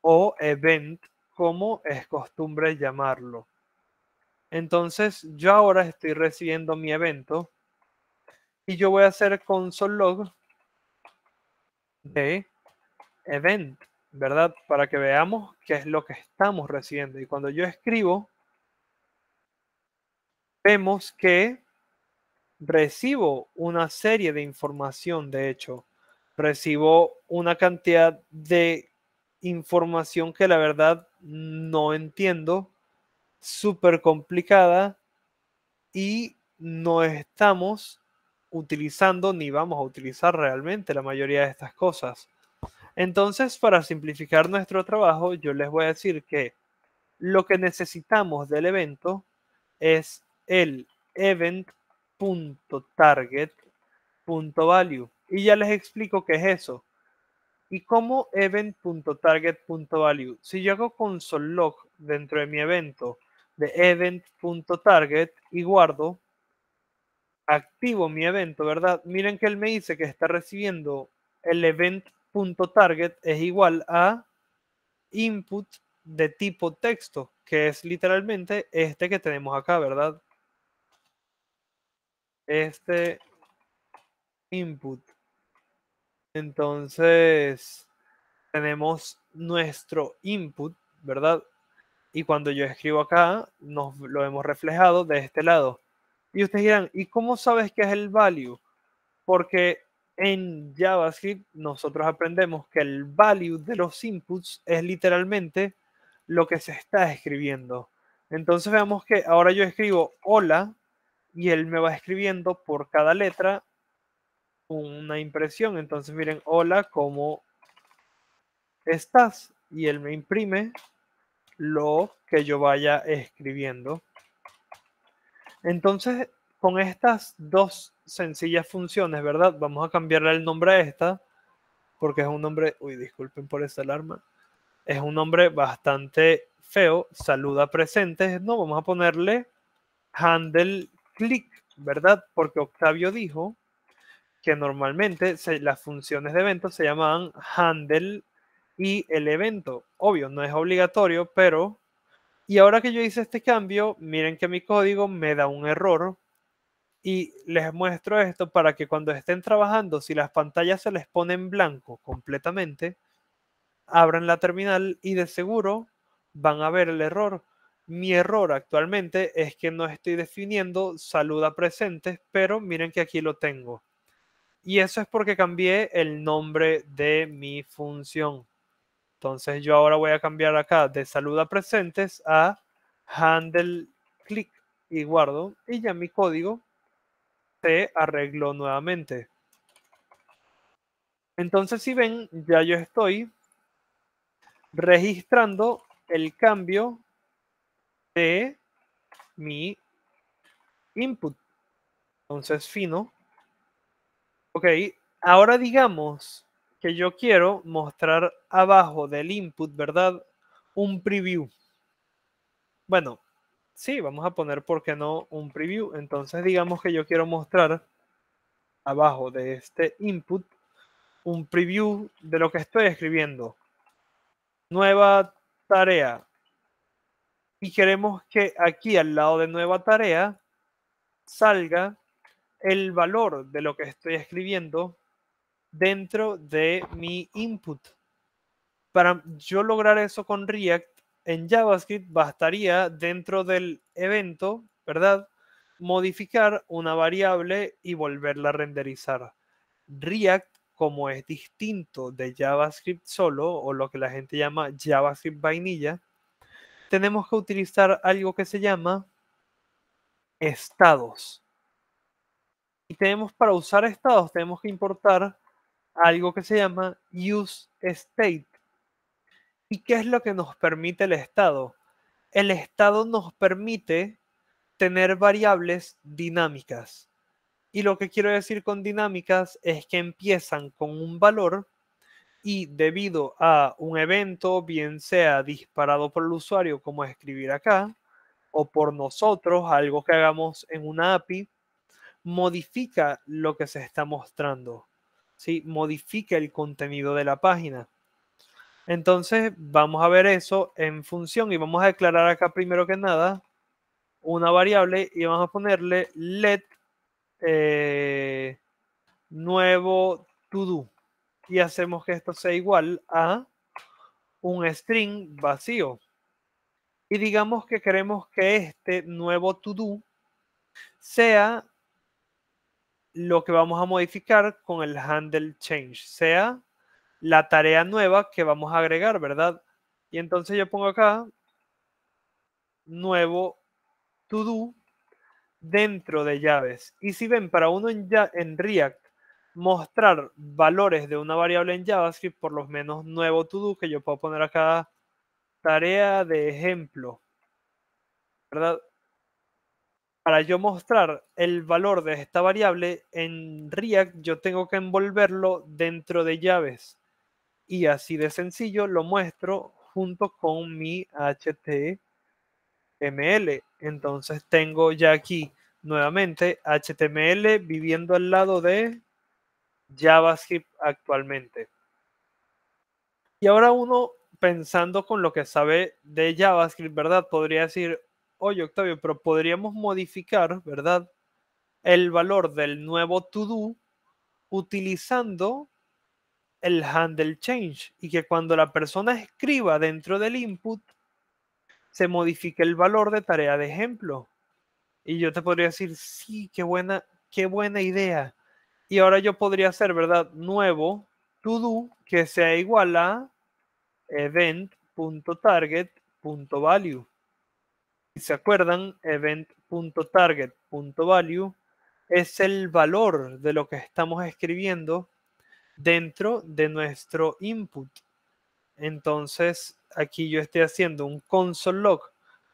o event, como es costumbre llamarlo. Entonces, yo ahora estoy recibiendo mi evento y yo voy a hacer console log de event. ¿Verdad? Para que veamos qué es lo que estamos recibiendo. Y cuando yo escribo, vemos que recibo una serie de información, de hecho, recibo una cantidad de información que la verdad no entiendo, súper complicada y no estamos utilizando ni vamos a utilizar realmente la mayoría de estas cosas. Entonces, para simplificar nuestro trabajo, yo les voy a decir que lo que necesitamos del evento es el event.target.value. Y ya les explico qué es eso. ¿Y cómo event.target.value? Si yo hago console log dentro de mi evento de event.target y guardo, activo mi evento, ¿verdad? Miren que él me dice que está recibiendo el event target es igual a input de tipo texto, que es literalmente este que tenemos acá, ¿verdad? Este input. Entonces, tenemos nuestro input, ¿verdad? Y cuando yo escribo acá, nos lo hemos reflejado de este lado. Y ustedes dirán, ¿y cómo sabes que es el value? Porque en JavaScript nosotros aprendemos que el value de los inputs es literalmente lo que se está escribiendo. Entonces veamos que ahora yo escribo hola y él me va escribiendo por cada letra una impresión. Entonces miren, hola, ¿cómo estás? Y él me imprime lo que yo vaya escribiendo. Entonces, con estas dos sencillas funciones, ¿verdad? Vamos a cambiarle el nombre a esta, porque es un nombre, uy, disculpen por esa alarma, es un nombre bastante feo, saluda presentes, no, vamos a ponerle handle click, ¿verdad? Porque Octavio dijo que normalmente las funciones de eventos se llamaban handle y el evento. Obvio, no es obligatorio, pero... Y ahora que yo hice este cambio, miren que mi código me da un error. Y les muestro esto para que cuando estén trabajando, si las pantallas se les pone en blanco completamente, abran la terminal y de seguro van a ver el error. Mi error actualmente es que no estoy definiendo saluda presentes, pero miren que aquí lo tengo. Y eso es porque cambié el nombre de mi función. Entonces yo ahora voy a cambiar acá de saluda presentes a handle click y guardo y ya mi código se arregló nuevamente. Entonces si ven, ya yo estoy registrando el cambio de mi input. Entonces, fino. Ok, ahora digamos que yo quiero mostrar abajo del input, ¿verdad? Un preview. Bueno, sí, vamos a poner, ¿por qué no? Un preview. Entonces, digamos que yo quiero mostrar abajo de este input un preview de lo que estoy escribiendo. Nueva tarea y queremos que aquí al lado de nueva tarea salga el valor de lo que estoy escribiendo dentro de mi input. Para yo lograr eso con React en JavaScript bastaría dentro del evento, ¿verdad? Modificar una variable y volverla a renderizar. React, como es distinto de JavaScript solo o lo que la gente llama JavaScript vainilla, tenemos que utilizar algo que se llama estados. Y tenemos para usar estados, tenemos que importar algo que se llama use state. ¿Y qué es lo que nos permite el estado? El estado nos permite tener variables dinámicas. Y lo que quiero decir con dinámicas es que empiezan con un valor y debido a un evento, bien sea disparado por el usuario, como escribir acá, o por nosotros, algo que hagamos en una API, modifica lo que se está mostrando, ¿sí? modifica el contenido de la página. Entonces, vamos a ver eso en función y vamos a declarar acá primero que nada una variable y vamos a ponerle let eh, nuevo to do y hacemos que esto sea igual a un string vacío. Y digamos que queremos que este nuevo to-do sea lo que vamos a modificar con el handle change, sea la tarea nueva que vamos a agregar, ¿verdad? Y entonces yo pongo acá nuevo to-do dentro de llaves. Y si ven, para uno en, en React mostrar valores de una variable en JavaScript, por lo menos nuevo to do, que yo puedo poner acá tarea de ejemplo, ¿verdad? Para yo mostrar el valor de esta variable en React, yo tengo que envolverlo dentro de llaves. Y así de sencillo lo muestro junto con mi HTML. Entonces tengo ya aquí nuevamente HTML viviendo al lado de JavaScript actualmente. Y ahora uno pensando con lo que sabe de JavaScript, ¿verdad? Podría decir, oye Octavio, pero podríamos modificar, ¿verdad? El valor del nuevo to-do utilizando el handle change y que cuando la persona escriba dentro del input se modifique el valor de tarea de ejemplo. Y yo te podría decir, sí, qué buena, qué buena idea. Y ahora yo podría hacer, ¿verdad? Nuevo to do que sea igual a event.target.value. Si se acuerdan, event.target.value es el valor de lo que estamos escribiendo dentro de nuestro input. Entonces, aquí yo estoy haciendo un console log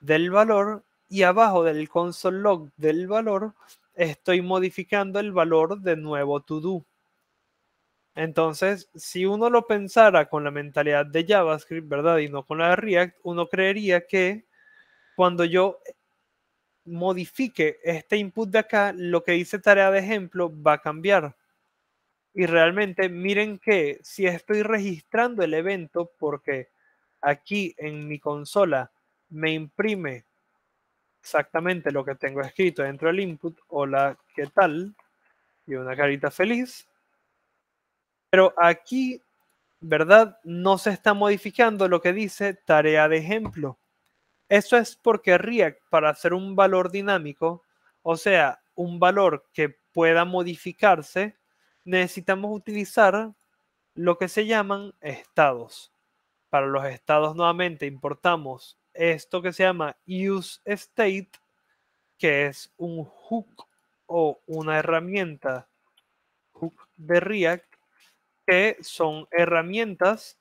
del valor y abajo del console log del valor estoy modificando el valor de nuevo to do. Entonces, si uno lo pensara con la mentalidad de JavaScript, ¿verdad? Y no con la de React, uno creería que cuando yo modifique este input de acá, lo que dice tarea de ejemplo va a cambiar. Y realmente miren que si estoy registrando el evento porque aquí en mi consola me imprime exactamente lo que tengo escrito dentro del input, hola, ¿qué tal? Y una carita feliz. Pero aquí, ¿verdad? No se está modificando lo que dice tarea de ejemplo. Eso es porque React, para hacer un valor dinámico, o sea, un valor que pueda modificarse, necesitamos utilizar lo que se llaman estados. Para los estados nuevamente importamos esto que se llama useState, que es un hook o una herramienta hook de React, que son herramientas.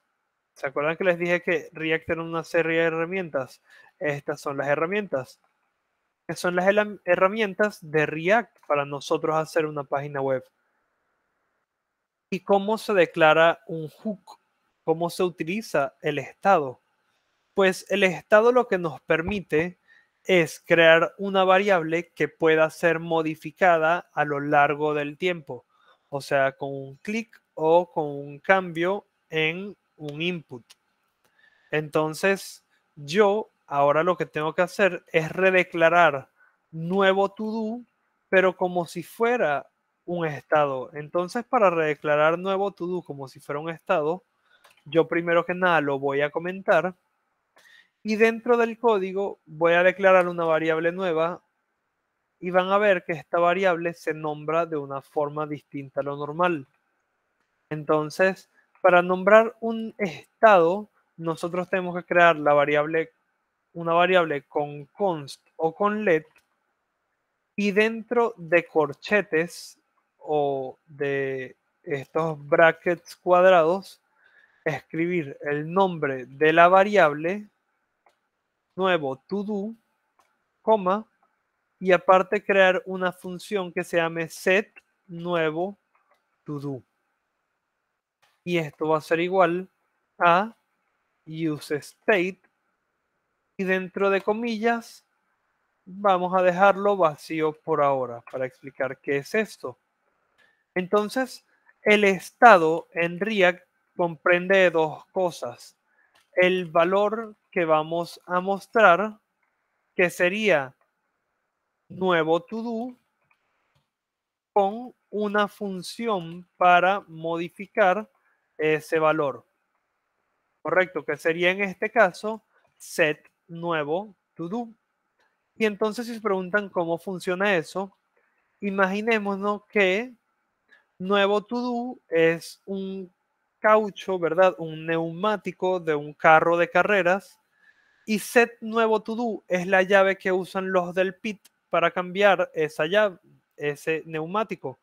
¿Se acuerdan que les dije que React era una serie de herramientas? Estas son las herramientas. Que son las herramientas de React para nosotros hacer una página web. ¿Y cómo se declara un hook? ¿Cómo se utiliza el estado? Pues el estado lo que nos permite es crear una variable que pueda ser modificada a lo largo del tiempo. O sea, con un clic o con un cambio en un input. Entonces, yo ahora lo que tengo que hacer es redeclarar nuevo to-do, pero como si fuera un estado. Entonces, para redeclarar nuevo to-do como si fuera un estado, yo primero que nada lo voy a comentar y dentro del código voy a declarar una variable nueva y van a ver que esta variable se nombra de una forma distinta a lo normal. Entonces, para nombrar un estado, nosotros tenemos que crear la variable, una variable con const o con let y dentro de corchetes o de estos brackets cuadrados, escribir el nombre de la variable nuevo to do, coma, y aparte crear una función que se llame set nuevo to do. Y esto va a ser igual a use state y dentro de comillas vamos a dejarlo vacío por ahora para explicar qué es esto. Entonces, el estado en React comprende dos cosas. El valor que vamos a mostrar, que sería nuevo to do, con una función para modificar ese valor. Correcto, que sería en este caso set nuevo to do. Y entonces si se preguntan cómo funciona eso, imaginémonos que nuevo to do es un caucho, ¿verdad? Un neumático de un carro de carreras. Y set nuevo to do es la llave que usan los del pit para cambiar esa llave, ese neumático.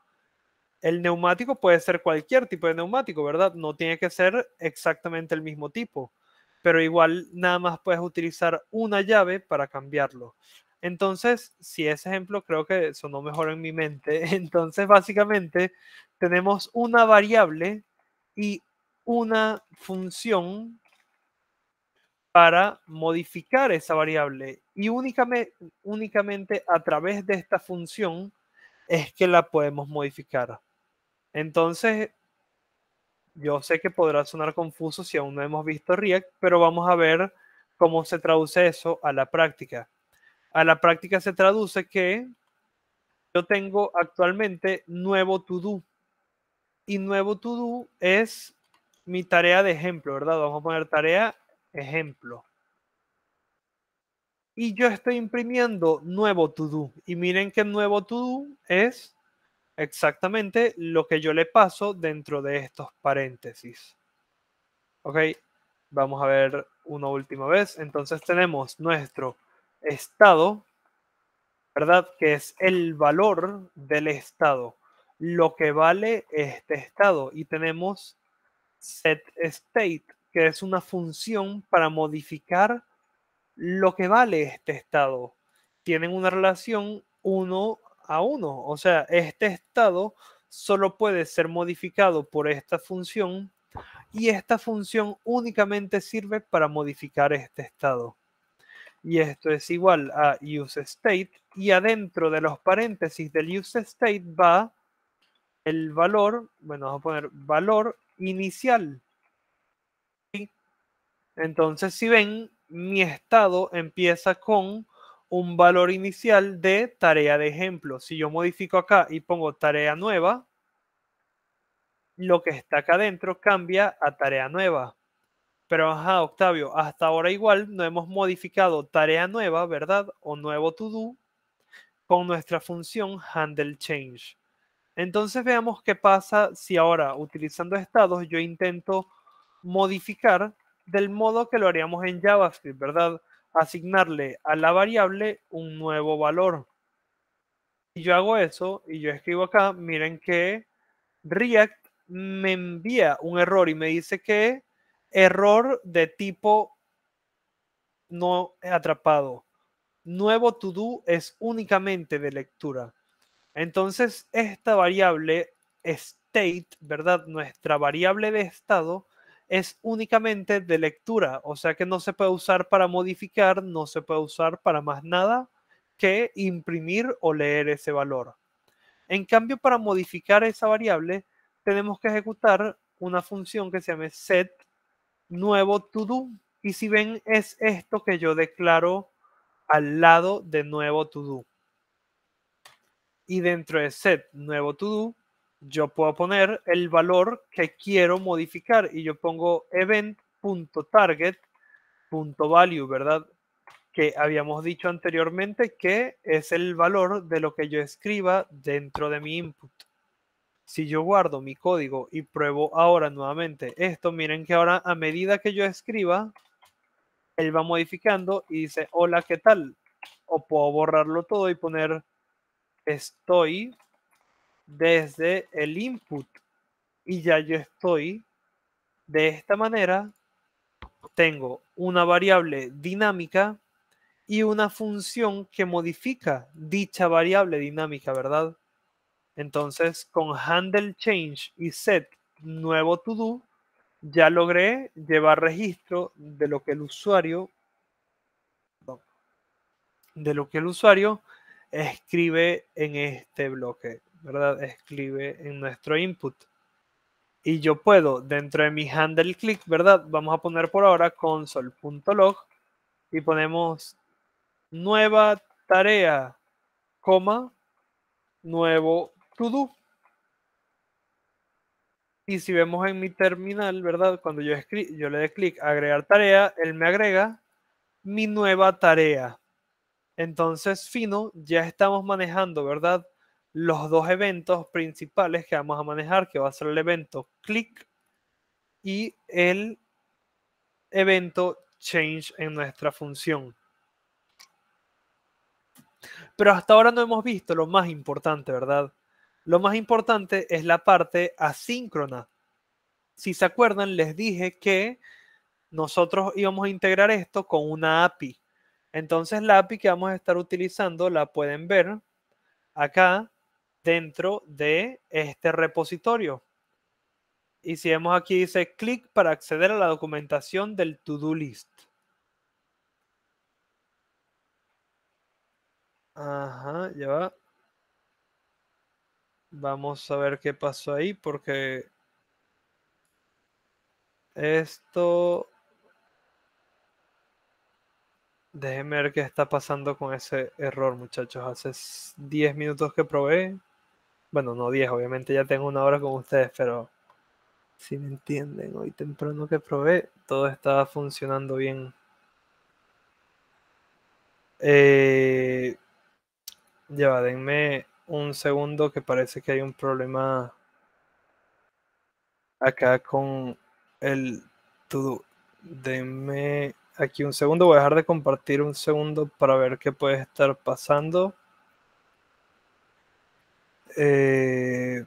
El neumático puede ser cualquier tipo de neumático, ¿verdad? No tiene que ser exactamente el mismo tipo, pero igual nada más puedes utilizar una llave para cambiarlo. Entonces, si ese ejemplo creo que sonó mejor en mi mente, *laughs* entonces básicamente tenemos una variable y una función para modificar esa variable y únicamente, únicamente a través de esta función es que la podemos modificar. Entonces, yo sé que podrá sonar confuso si aún no hemos visto React, pero vamos a ver cómo se traduce eso a la práctica. A la práctica se traduce que yo tengo actualmente nuevo to do. Y nuevo to do es mi tarea de ejemplo, ¿verdad? Vamos a poner tarea ejemplo. Y yo estoy imprimiendo nuevo to do. Y miren que nuevo to do es exactamente lo que yo le paso dentro de estos paréntesis. Ok, vamos a ver una última vez. Entonces tenemos nuestro estado, ¿verdad? Que es el valor del estado, lo que vale este estado. Y tenemos set state, que es una función para modificar lo que vale este estado. Tienen una relación uno a uno, o sea, este estado solo puede ser modificado por esta función y esta función únicamente sirve para modificar este estado. Y esto es igual a useState y adentro de los paréntesis del useState va el valor, bueno, vamos a poner valor inicial. Entonces, si ven, mi estado empieza con un valor inicial de tarea de ejemplo. Si yo modifico acá y pongo tarea nueva, lo que está acá adentro cambia a tarea nueva. Pero, ajá, Octavio, hasta ahora igual no hemos modificado tarea nueva, ¿verdad? O nuevo to do con nuestra función handle change. Entonces veamos qué pasa si ahora utilizando estados yo intento modificar del modo que lo haríamos en JavaScript, ¿verdad? Asignarle a la variable un nuevo valor. Y yo hago eso y yo escribo acá, miren que React me envía un error y me dice que error de tipo no atrapado. Nuevo to do es únicamente de lectura. Entonces, esta variable state, ¿verdad? Nuestra variable de estado es únicamente de lectura, o sea que no se puede usar para modificar, no se puede usar para más nada que imprimir o leer ese valor. En cambio, para modificar esa variable, tenemos que ejecutar una función que se llama set nuevo to do. Y si ven, es esto que yo declaro al lado de nuevo to do. Y dentro de set nuevo to do, yo puedo poner el valor que quiero modificar y yo pongo event.target.value, ¿verdad? Que habíamos dicho anteriormente que es el valor de lo que yo escriba dentro de mi input. Si yo guardo mi código y pruebo ahora nuevamente esto, miren que ahora a medida que yo escriba, él va modificando y dice, hola, ¿qué tal? O puedo borrarlo todo y poner, estoy desde el input y ya yo estoy de esta manera tengo una variable dinámica y una función que modifica dicha variable dinámica, ¿verdad? Entonces, con handle change y set nuevo to do, ya logré llevar registro de lo que el usuario de lo que el usuario escribe en este bloque. ¿verdad? Escribe en nuestro input. Y yo puedo, dentro de mi handle click, ¿verdad? Vamos a poner por ahora console.log y ponemos nueva tarea, coma, nuevo to do. Y si vemos en mi terminal, ¿verdad? Cuando yo, yo le dé clic agregar tarea, él me agrega mi nueva tarea. Entonces, fino, ya estamos manejando, ¿verdad? los dos eventos principales que vamos a manejar, que va a ser el evento click y el evento change en nuestra función. Pero hasta ahora no hemos visto lo más importante, ¿verdad? Lo más importante es la parte asíncrona. Si se acuerdan, les dije que nosotros íbamos a integrar esto con una API. Entonces la API que vamos a estar utilizando la pueden ver acá dentro de este repositorio. Y si vemos aquí dice clic para acceder a la documentación del to-do list. Ajá, ya va. Vamos a ver qué pasó ahí porque esto... Déjenme ver qué está pasando con ese error, muchachos. Hace 10 minutos que probé. Bueno, no 10, obviamente ya tengo una hora con ustedes, pero si me entienden, hoy temprano que probé, todo estaba funcionando bien. Eh, ya denme un segundo que parece que hay un problema acá con el todo. Denme aquí un segundo, voy a dejar de compartir un segundo para ver qué puede estar pasando. Eh,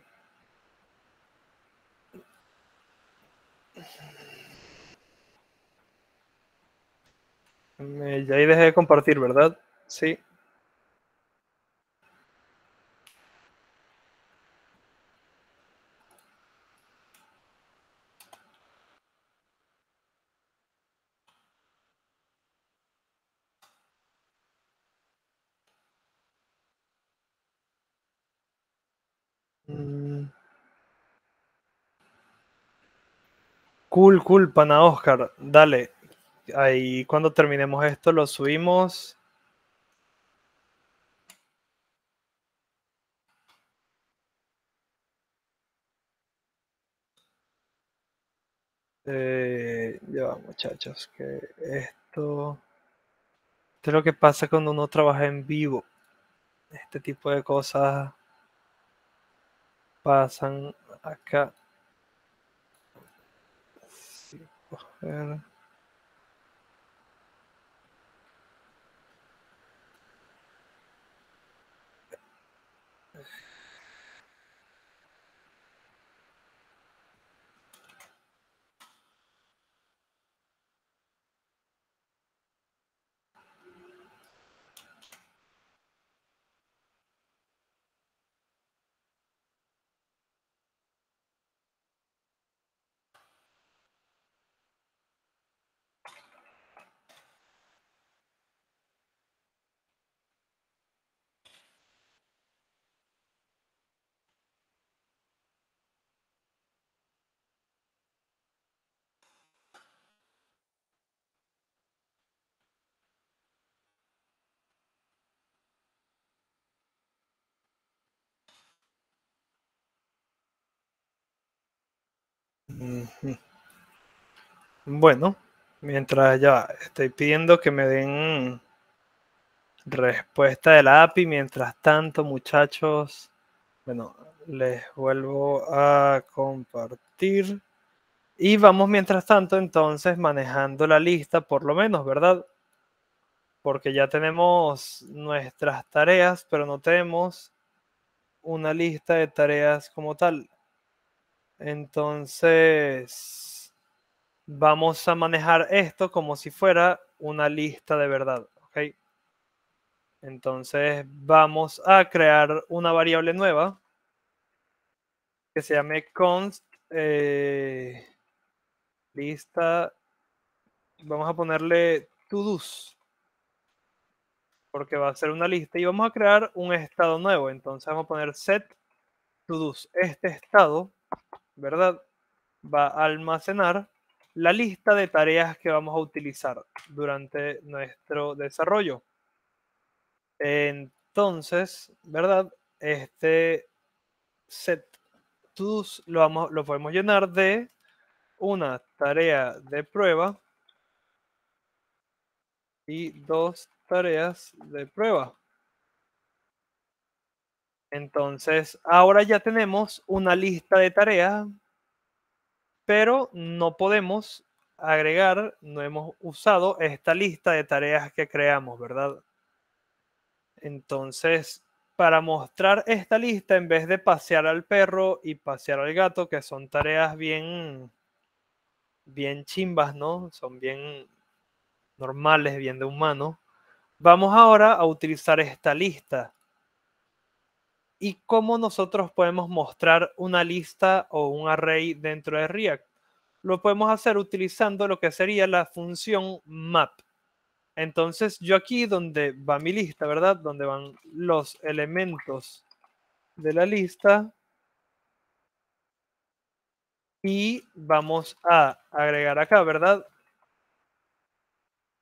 ya ahí dejé de compartir, ¿verdad? Sí. Cool, cool, pana Oscar. Dale. Ahí cuando terminemos esto lo subimos. Eh, ya muchachos, que esto, esto es lo que pasa cuando uno trabaja en vivo. Este tipo de cosas pasan acá. Cara. Bueno, mientras ya estoy pidiendo que me den respuesta de la API, mientras tanto, muchachos, bueno, les vuelvo a compartir. Y vamos mientras tanto entonces manejando la lista, por lo menos, ¿verdad? Porque ya tenemos nuestras tareas, pero no tenemos una lista de tareas como tal. Entonces, vamos a manejar esto como si fuera una lista de verdad, ¿ok? Entonces, vamos a crear una variable nueva que se llame const eh, lista. Vamos a ponerle to-dos porque va a ser una lista y vamos a crear un estado nuevo. Entonces vamos a poner set to-dos. Este estado ¿verdad? Va a almacenar la lista de tareas que vamos a utilizar durante nuestro desarrollo. Entonces, ¿verdad? Este set todos lo, vamos, lo podemos llenar de una tarea de prueba y dos tareas de prueba. Entonces, ahora ya tenemos una lista de tareas, pero no podemos agregar, no hemos usado esta lista de tareas que creamos, ¿verdad? Entonces, para mostrar esta lista, en vez de pasear al perro y pasear al gato, que son tareas bien, bien chimbas, ¿no? Son bien normales, bien de humano, vamos ahora a utilizar esta lista y cómo nosotros podemos mostrar una lista o un array dentro de React. Lo podemos hacer utilizando lo que sería la función map. Entonces yo aquí donde va mi lista, ¿verdad? Donde van los elementos de la lista. Y vamos a agregar acá, ¿verdad?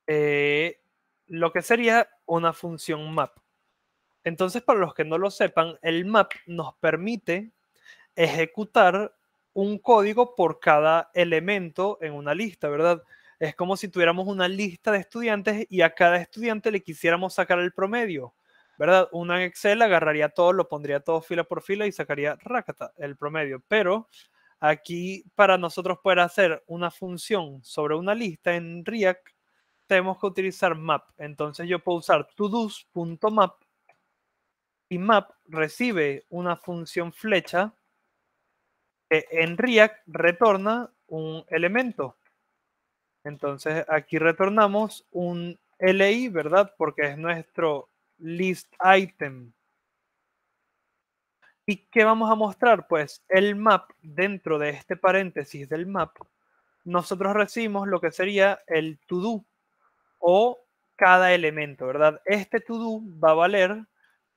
Eh, lo que sería una función map. Entonces, para los que no lo sepan, el map nos permite ejecutar un código por cada elemento en una lista, ¿verdad? Es como si tuviéramos una lista de estudiantes y a cada estudiante le quisiéramos sacar el promedio, ¿verdad? Una en Excel agarraría todo, lo pondría todo fila por fila y sacaría rácata el promedio. Pero aquí, para nosotros poder hacer una función sobre una lista en React, tenemos que utilizar map. Entonces yo puedo usar todos.map y map recibe una función flecha que en React retorna un elemento. Entonces aquí retornamos un LI, ¿verdad? Porque es nuestro list item. ¿Y qué vamos a mostrar? Pues el map dentro de este paréntesis del map, nosotros recibimos lo que sería el to do o cada elemento, ¿verdad? Este to do va a valer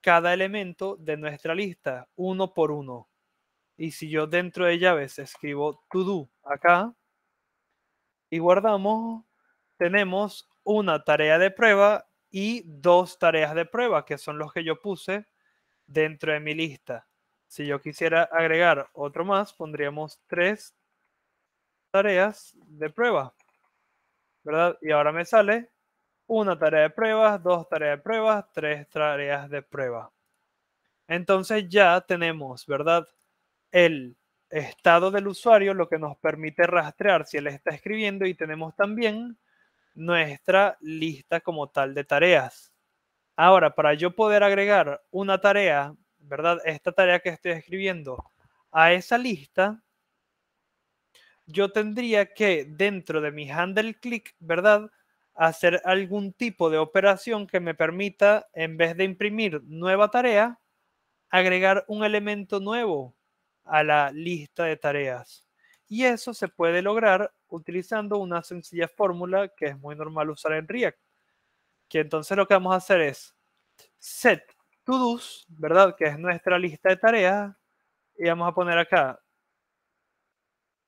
cada elemento de nuestra lista uno por uno. Y si yo dentro de llaves escribo to do acá, y guardamos, tenemos una tarea de prueba y dos tareas de prueba, que son los que yo puse dentro de mi lista. Si yo quisiera agregar otro más, pondríamos tres tareas de prueba, ¿verdad? Y ahora me sale una tarea de pruebas, dos tareas de pruebas, tres tareas de prueba. Entonces ya tenemos, ¿verdad? El estado del usuario, lo que nos permite rastrear si él está escribiendo y tenemos también nuestra lista como tal de tareas. Ahora, para yo poder agregar una tarea, ¿verdad? Esta tarea que estoy escribiendo a esa lista, yo tendría que dentro de mi handle click, ¿verdad? Hacer algún tipo de operación que me permita, en vez de imprimir nueva tarea, agregar un elemento nuevo a la lista de tareas. Y eso se puede lograr utilizando una sencilla fórmula que es muy normal usar en React. Que entonces lo que vamos a hacer es set to-dos, ¿verdad? Que es nuestra lista de tareas. Y vamos a poner acá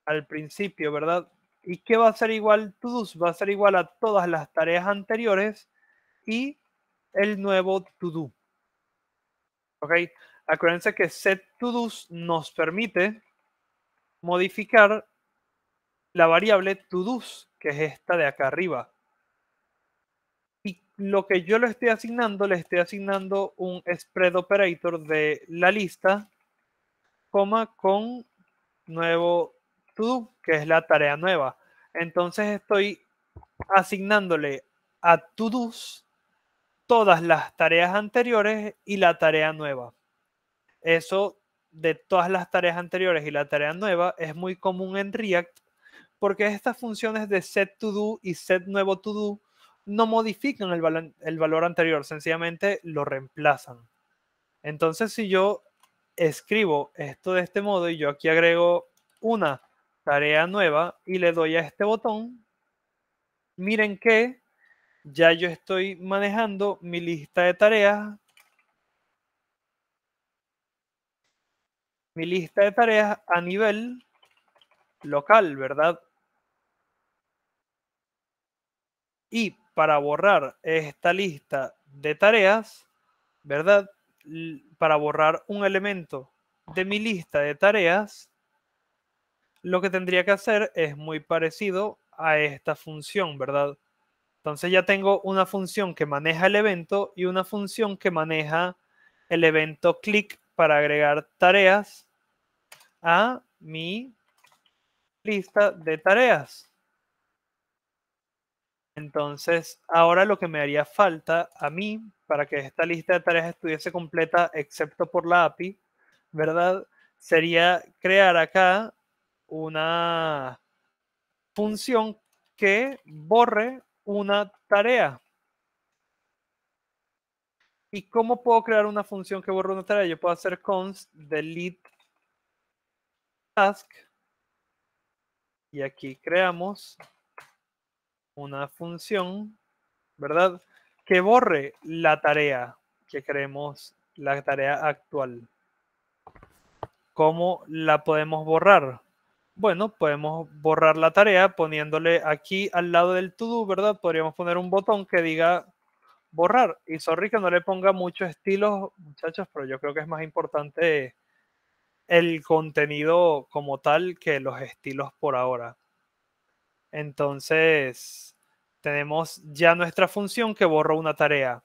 al principio, ¿verdad? ¿Y qué va a ser igual to-dos? Va a ser igual a todas las tareas anteriores y el nuevo to-do. ¿Ok? Acuérdense que set to nos permite modificar la variable todos, que es esta de acá arriba. Y lo que yo le estoy asignando, le estoy asignando un spread operator de la lista, coma, con nuevo to que es la tarea nueva. Entonces estoy asignándole a todos todas las tareas anteriores y la tarea nueva. Eso de todas las tareas anteriores y la tarea nueva es muy común en React porque estas funciones de set to do y set nuevo to do no modifican el valor anterior, sencillamente lo reemplazan. Entonces, si yo escribo esto de este modo y yo aquí agrego una tarea nueva y le doy a este botón, miren que ya yo estoy manejando mi lista de tareas mi lista de tareas a nivel local, ¿verdad? Y para borrar esta lista de tareas, ¿verdad? Para borrar un elemento de mi lista de tareas, lo que tendría que hacer es muy parecido a esta función, ¿verdad? Entonces ya tengo una función que maneja el evento y una función que maneja el evento click para agregar tareas a mi lista de tareas. Entonces, ahora lo que me haría falta a mí para que esta lista de tareas estuviese completa, excepto por la API, ¿verdad? Sería crear acá una función que borre una tarea. ¿Y cómo puedo crear una función que borre una tarea? Yo puedo hacer const delete task y aquí creamos una función, ¿verdad? Que borre la tarea que queremos, la tarea actual. ¿Cómo la podemos borrar? Bueno, podemos borrar la tarea poniéndole aquí al lado del to-do, ¿verdad? Podríamos poner un botón que diga borrar. Y sorry que no le ponga muchos estilos, muchachos, pero yo creo que es más importante el contenido como tal que los estilos por ahora. Entonces, tenemos ya nuestra función que borra una tarea.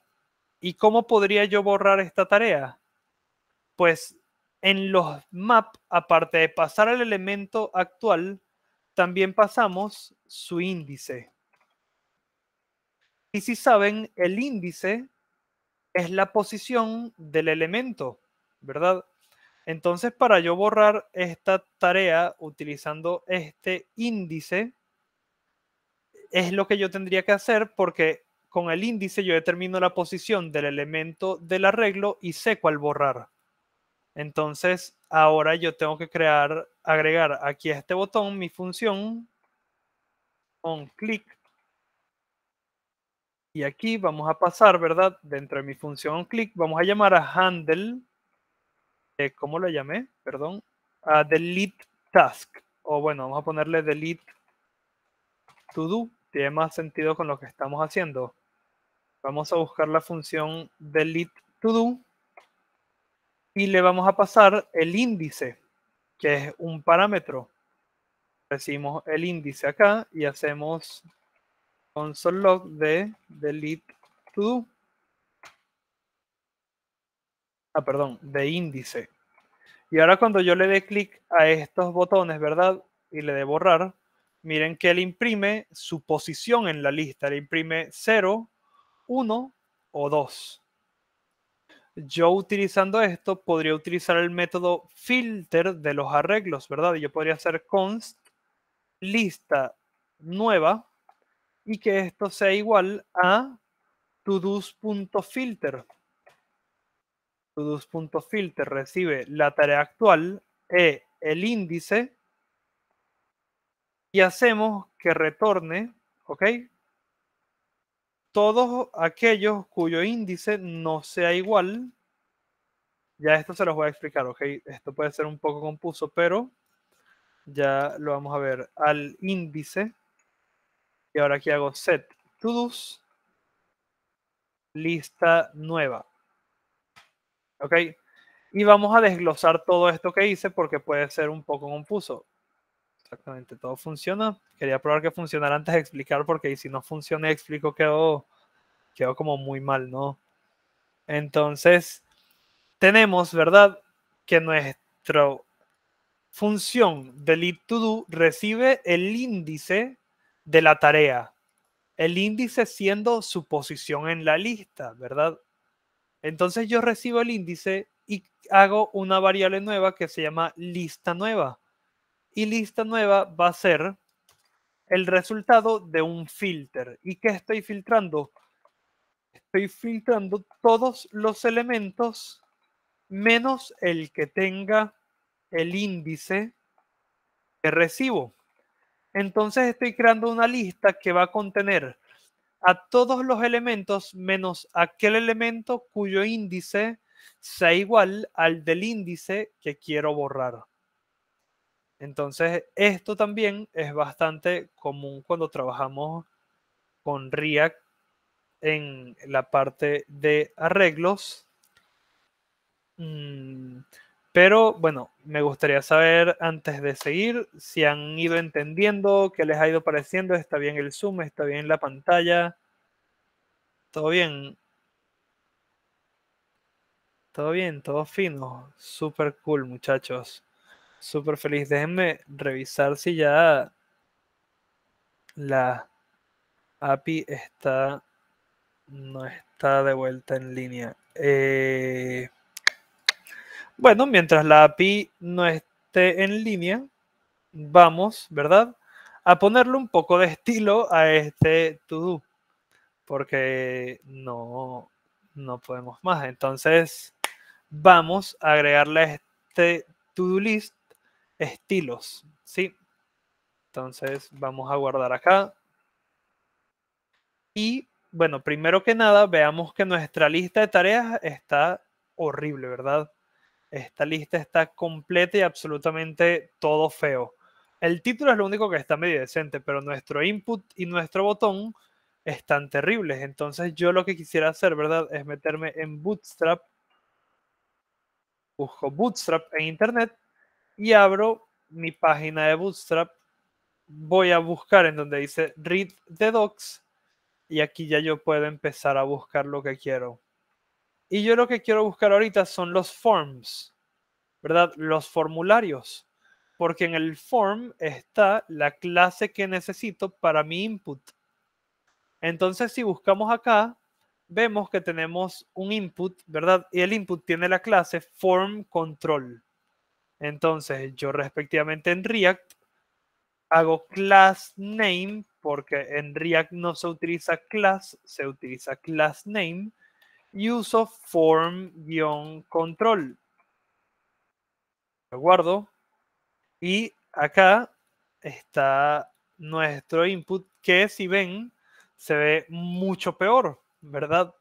¿Y cómo podría yo borrar esta tarea? Pues en los map, aparte de pasar al elemento actual, también pasamos su índice. Y si saben, el índice es la posición del elemento, ¿verdad? Entonces, para yo borrar esta tarea utilizando este índice, es lo que yo tendría que hacer porque con el índice yo determino la posición del elemento del arreglo y sé cuál borrar. Entonces, ahora yo tengo que crear, agregar aquí a este botón mi función on click. Y aquí vamos a pasar, ¿verdad? Dentro de mi función click, vamos a llamar a handle eh, ¿cómo lo llamé? Perdón, a delete task. O bueno, vamos a ponerle delete to do. Tiene más sentido con lo que estamos haciendo. Vamos a buscar la función delete to do y le vamos a pasar el índice, que es un parámetro. Decimos el índice acá y hacemos console log de delete to. Ah, perdón, de índice. Y ahora cuando yo le dé clic a estos botones, ¿verdad? Y le dé borrar, miren que él imprime su posición en la lista. Le imprime 0, 1 o 2. Yo utilizando esto podría utilizar el método filter de los arreglos, ¿verdad? Yo podría hacer const lista nueva y que esto sea igual a todos.filter. Todos.filter recibe la tarea actual e el índice y hacemos que retorne, ¿ok? Todos aquellos cuyo índice no sea igual. Ya esto se los voy a explicar, ¿ok? Esto puede ser un poco confuso, pero ya lo vamos a ver al índice. Y ahora aquí hago set todos, lista nueva. ¿Ok? Y vamos a desglosar todo esto que hice porque puede ser un poco confuso. Exactamente, todo funciona. Quería probar que funcionara antes de explicar porque si no funciona explico quedó, quedó como muy mal, ¿no? Entonces, tenemos, ¿verdad? Que nuestra función delete to do recibe el índice de la tarea. El índice siendo su posición en la lista, ¿verdad? Entonces yo recibo el índice y hago una variable nueva que se llama lista nueva. Y lista nueva va a ser el resultado de un filter. ¿Y qué estoy filtrando? Estoy filtrando todos los elementos menos el que tenga el índice que recibo. Entonces estoy creando una lista que va a contener a todos los elementos menos aquel elemento cuyo índice sea igual al del índice que quiero borrar. Entonces, esto también es bastante común cuando trabajamos con React en la parte de arreglos. Mm, pero bueno, me gustaría saber antes de seguir si han ido entendiendo, qué les ha ido pareciendo, está bien el zoom, está bien la pantalla, todo bien. Todo bien, todo fino, super cool muchachos, super feliz. Déjenme revisar si ya la API está, no está de vuelta en línea. Eh, bueno, mientras la API no esté en línea, vamos, ¿verdad? A ponerle un poco de estilo a este to-do, porque no, no podemos más. Entonces, vamos a agregarle a este to-do list estilos, ¿sí? Entonces, vamos a guardar acá. Y, bueno, primero que nada, veamos que nuestra lista de tareas está horrible, ¿verdad? Esta lista está completa y absolutamente todo feo. El título es lo único que está medio decente, pero nuestro input y nuestro botón están terribles. Entonces yo lo que quisiera hacer, ¿verdad? Es meterme en Bootstrap. Busco Bootstrap en Internet y abro mi página de Bootstrap. Voy a buscar en donde dice Read the Docs y aquí ya yo puedo empezar a buscar lo que quiero. Y yo lo que quiero buscar ahorita son los forms, ¿verdad? Los formularios. Porque en el form está la clase que necesito para mi input. Entonces, si buscamos acá, vemos que tenemos un input, ¿verdad? Y el input tiene la clase form control. Entonces, yo respectivamente en React hago class name porque en React no se utiliza class, se utiliza class name y uso form-control. Lo guardo. Y acá está nuestro input que si ven se ve mucho peor, ¿verdad?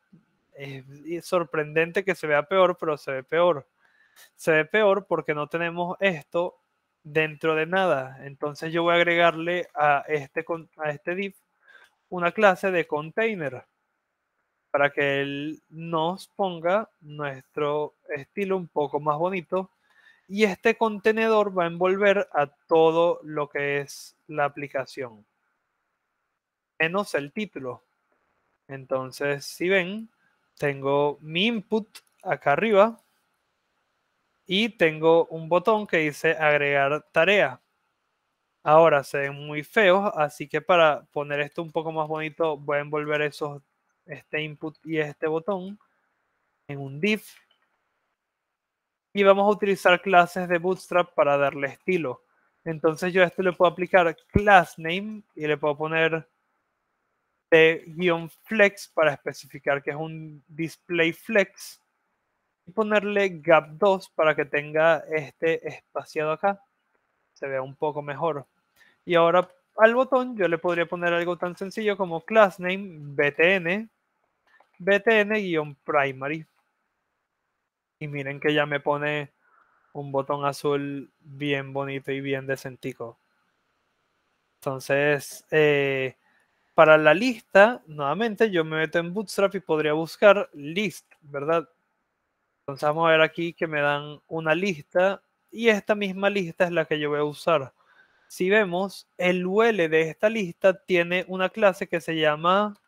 Es sorprendente que se vea peor, pero se ve peor. Se ve peor porque no tenemos esto dentro de nada. Entonces yo voy a agregarle a este, a este div una clase de container para que él nos ponga nuestro estilo un poco más bonito. Y este contenedor va a envolver a todo lo que es la aplicación, menos el título. Entonces, si ven, tengo mi input acá arriba y tengo un botón que dice agregar tarea. Ahora se ven muy feos, así que para poner esto un poco más bonito voy a envolver esos este input y este botón en un div. Y vamos a utilizar clases de Bootstrap para darle estilo. Entonces yo a esto le puedo aplicar class name y le puedo poner de-flex para especificar que es un display flex ponerle gap2 para que tenga este espaciado acá. Se vea un poco mejor. Y ahora al botón yo le podría poner algo tan sencillo como class name btn btn-primary. Y miren que ya me pone un botón azul bien bonito y bien decentico. Entonces, eh, para la lista, nuevamente yo me meto en Bootstrap y podría buscar list, ¿verdad? Entonces vamos a ver aquí que me dan una lista y esta misma lista es la que yo voy a usar. Si vemos, el UL de esta lista tiene una clase que se llama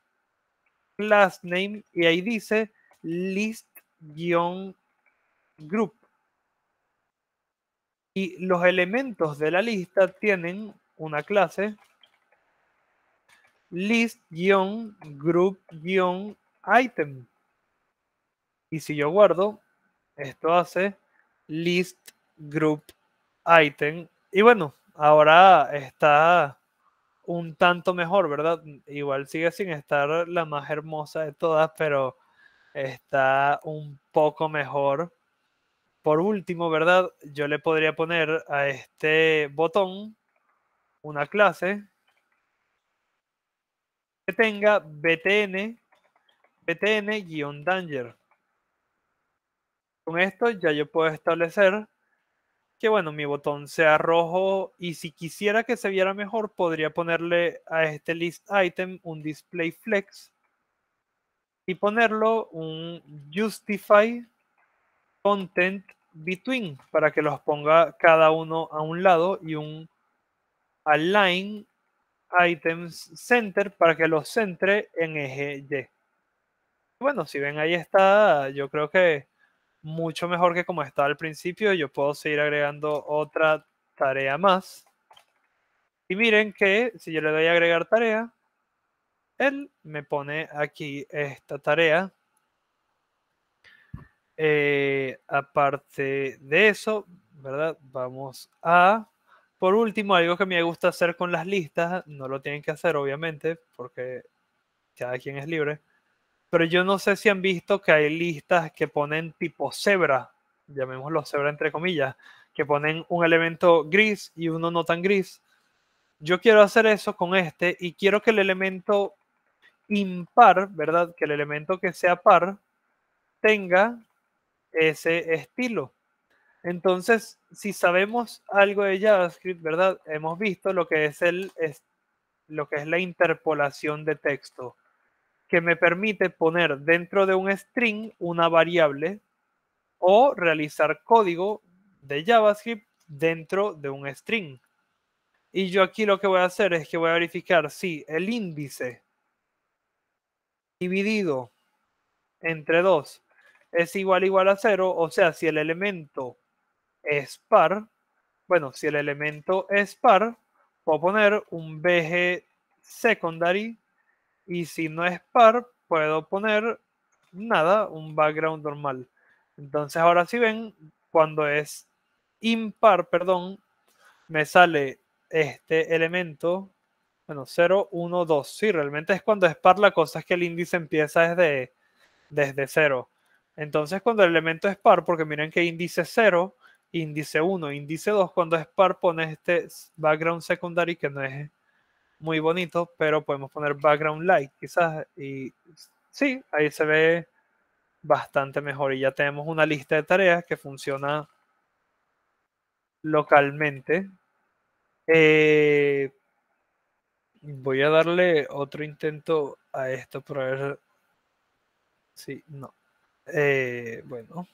class name y ahí dice list-group. Y los elementos de la lista tienen una clase list-group-item. Y si yo guardo, esto hace list group item. Y bueno, ahora está un tanto mejor, ¿verdad? Igual sigue sin estar la más hermosa de todas, pero está un poco mejor. Por último, ¿verdad? Yo le podría poner a este botón una clase que tenga btn, btn-danger. Con esto ya yo puedo establecer que bueno, mi botón sea rojo y si quisiera que se viera mejor, podría ponerle a este list item un display flex y ponerlo un justify content between para que los ponga cada uno a un lado y un align items center para que los centre en eje Y. Bueno, si ven ahí está, yo creo que mucho mejor que como estaba al principio. Yo puedo seguir agregando otra tarea más. Y miren que si yo le doy a agregar tarea, él me pone aquí esta tarea. Eh, aparte de eso, ¿verdad? Vamos a, por último, algo que me gusta hacer con las listas, no lo tienen que hacer obviamente, porque cada quien es libre pero yo no sé si han visto que hay listas que ponen tipo cebra, llamémoslo cebra entre comillas, que ponen un elemento gris y uno no tan gris. Yo quiero hacer eso con este y quiero que el elemento impar, ¿verdad? Que el elemento que sea par tenga ese estilo. Entonces, si sabemos algo de JavaScript, ¿verdad? Hemos visto lo que es el lo que es la interpolación de texto que me permite poner dentro de un string una variable o realizar código de JavaScript dentro de un string. Y yo aquí lo que voy a hacer es que voy a verificar si el índice dividido entre 2 es igual igual a 0, o sea, si el elemento es par, bueno, si el elemento es par, puedo poner un BG secondary y si no es par, puedo poner nada, un background normal. Entonces ahora si ven, cuando es impar, perdón, me sale este elemento, bueno, 0, 1, 2. Sí, realmente es cuando es par, la cosa es que el índice empieza desde, desde 0. Entonces cuando el elemento es par, porque miren que índice 0, índice 1, índice 2, cuando es par pones este background secondary que no es muy bonito, pero podemos poner background light quizás y sí, ahí se ve bastante mejor y ya tenemos una lista de tareas que funciona localmente. Eh, voy a darle otro intento a esto para ver si no. Eh, bueno.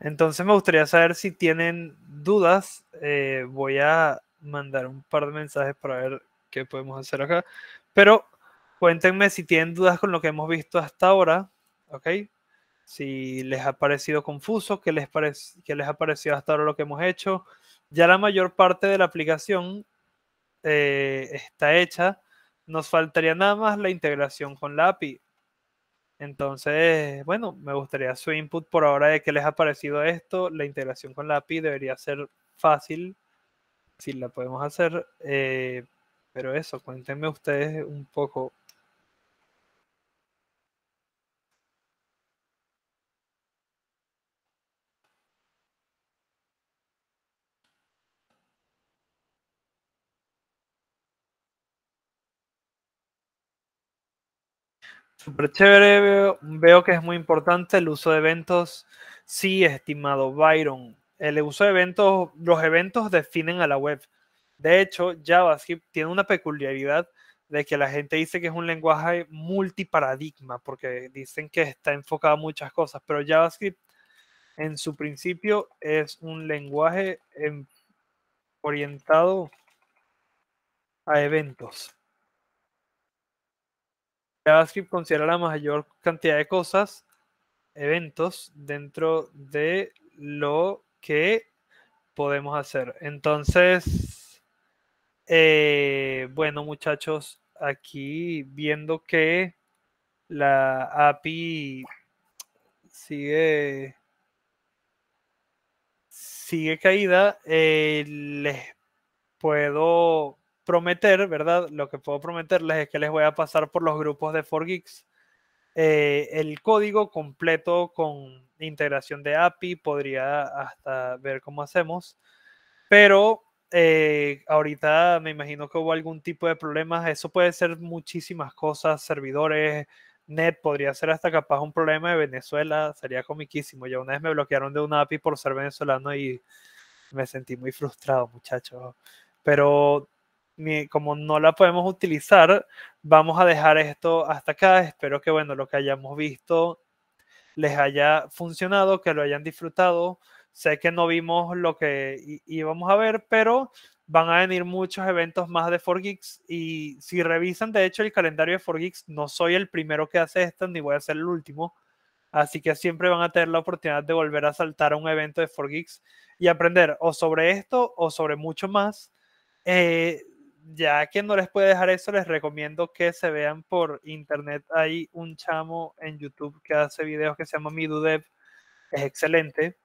Entonces me gustaría saber si tienen dudas. Eh, voy a mandar un par de mensajes para ver qué podemos hacer acá. Pero cuéntenme si tienen dudas con lo que hemos visto hasta ahora. ¿Ok? Si les ha parecido confuso, qué les, qué les ha parecido hasta ahora lo que hemos hecho. Ya la mayor parte de la aplicación eh, está hecha. Nos faltaría nada más la integración con la API. Entonces, bueno, me gustaría su input por ahora de qué les ha parecido esto. La integración con la API debería ser fácil, si la podemos hacer. Eh, pero eso, cuéntenme ustedes un poco Súper chévere, veo, que es muy importante el uso de eventos. Sí, estimado Byron, el uso de eventos, los eventos definen a la web. De hecho, JavaScript tiene una peculiaridad de que la gente dice que es un lenguaje multiparadigma, porque dicen que está enfocado a muchas cosas, pero JavaScript en su principio es un lenguaje orientado a eventos. JavaScript considera la mayor cantidad de cosas, eventos, dentro de lo que podemos hacer. Entonces, eh, bueno, muchachos, aquí viendo que la API sigue sigue caída, eh, les puedo prometer, ¿verdad? Lo que puedo prometerles es que les voy a pasar por los grupos de 4Geeks eh, el código completo con integración de API, podría hasta ver cómo hacemos, pero eh, ahorita me imagino que hubo algún tipo de problemas, eso puede ser muchísimas cosas, servidores, net, podría ser hasta capaz un problema de Venezuela, sería comiquísimo, ya una vez me bloquearon de una API por ser venezolano y me sentí muy frustrado, muchachos, pero como no la podemos utilizar, vamos a dejar esto hasta acá. Espero que, bueno, lo que hayamos visto les haya funcionado, que lo hayan disfrutado. Sé que no vimos lo que íbamos a ver, pero van a venir muchos eventos más de 4Geeks y si revisan, de hecho, el calendario de 4Geeks, no soy el primero que hace esto, ni voy a ser el último. Así que siempre van a tener la oportunidad de volver a saltar a un evento de 4Geeks y aprender o sobre esto o sobre mucho más. Eh, ya que no les puede dejar eso, les recomiendo que se vean por internet. Hay un chamo en YouTube que hace videos que se llama Midudev, es excelente.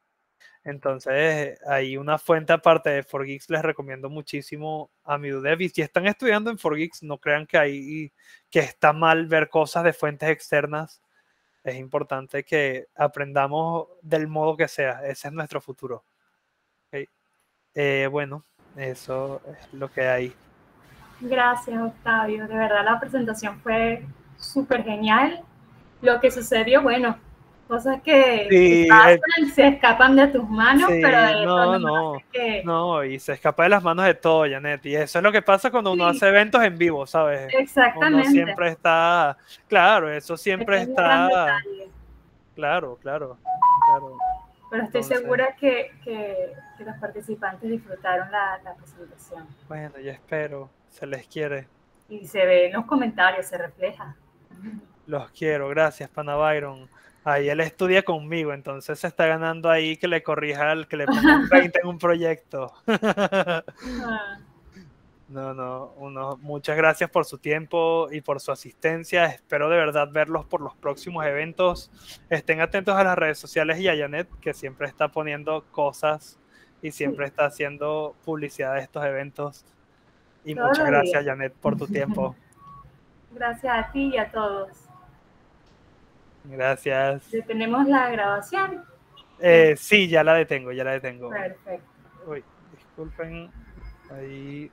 Entonces, hay una fuente aparte de 4Geeks, les recomiendo muchísimo a Midudev. Y si están estudiando en 4Geeks, no crean que, hay, que está mal ver cosas de fuentes externas. Es importante que aprendamos del modo que sea. Ese es nuestro futuro. Eh, bueno, eso es lo que hay. Gracias, Octavio. De verdad, la presentación fue súper genial. Lo que sucedió, bueno, cosas que se escapan de tus manos, pero no, no, no, y se escapa de las manos de todo, Janet. Y eso es lo que pasa cuando uno hace eventos en vivo, ¿sabes? Exactamente. Uno siempre está, claro, eso siempre está. Claro, claro, claro. Pero estoy segura que, que, los participantes disfrutaron la, la presentación. Bueno, yo espero se les quiere. Y se ve en los comentarios, se refleja. Los quiero, gracias, Pana Byron. Ahí él estudia conmigo, entonces se está ganando ahí que le corrija, al que le ponga un 20 en un proyecto. *laughs* No, no, uno, muchas gracias por su tiempo y por su asistencia. Espero de verdad verlos por los próximos eventos. Estén atentos a las redes sociales y a Janet, que siempre está poniendo cosas y siempre está haciendo publicidad de estos eventos. Y muchas gracias, Janet, por tu tiempo. *laughs* Gracias a ti y a todos. Gracias. ¿Detenemos la grabación? Eh, sí, ya la detengo, ya la detengo. Perfecto. Uy, disculpen. Ahí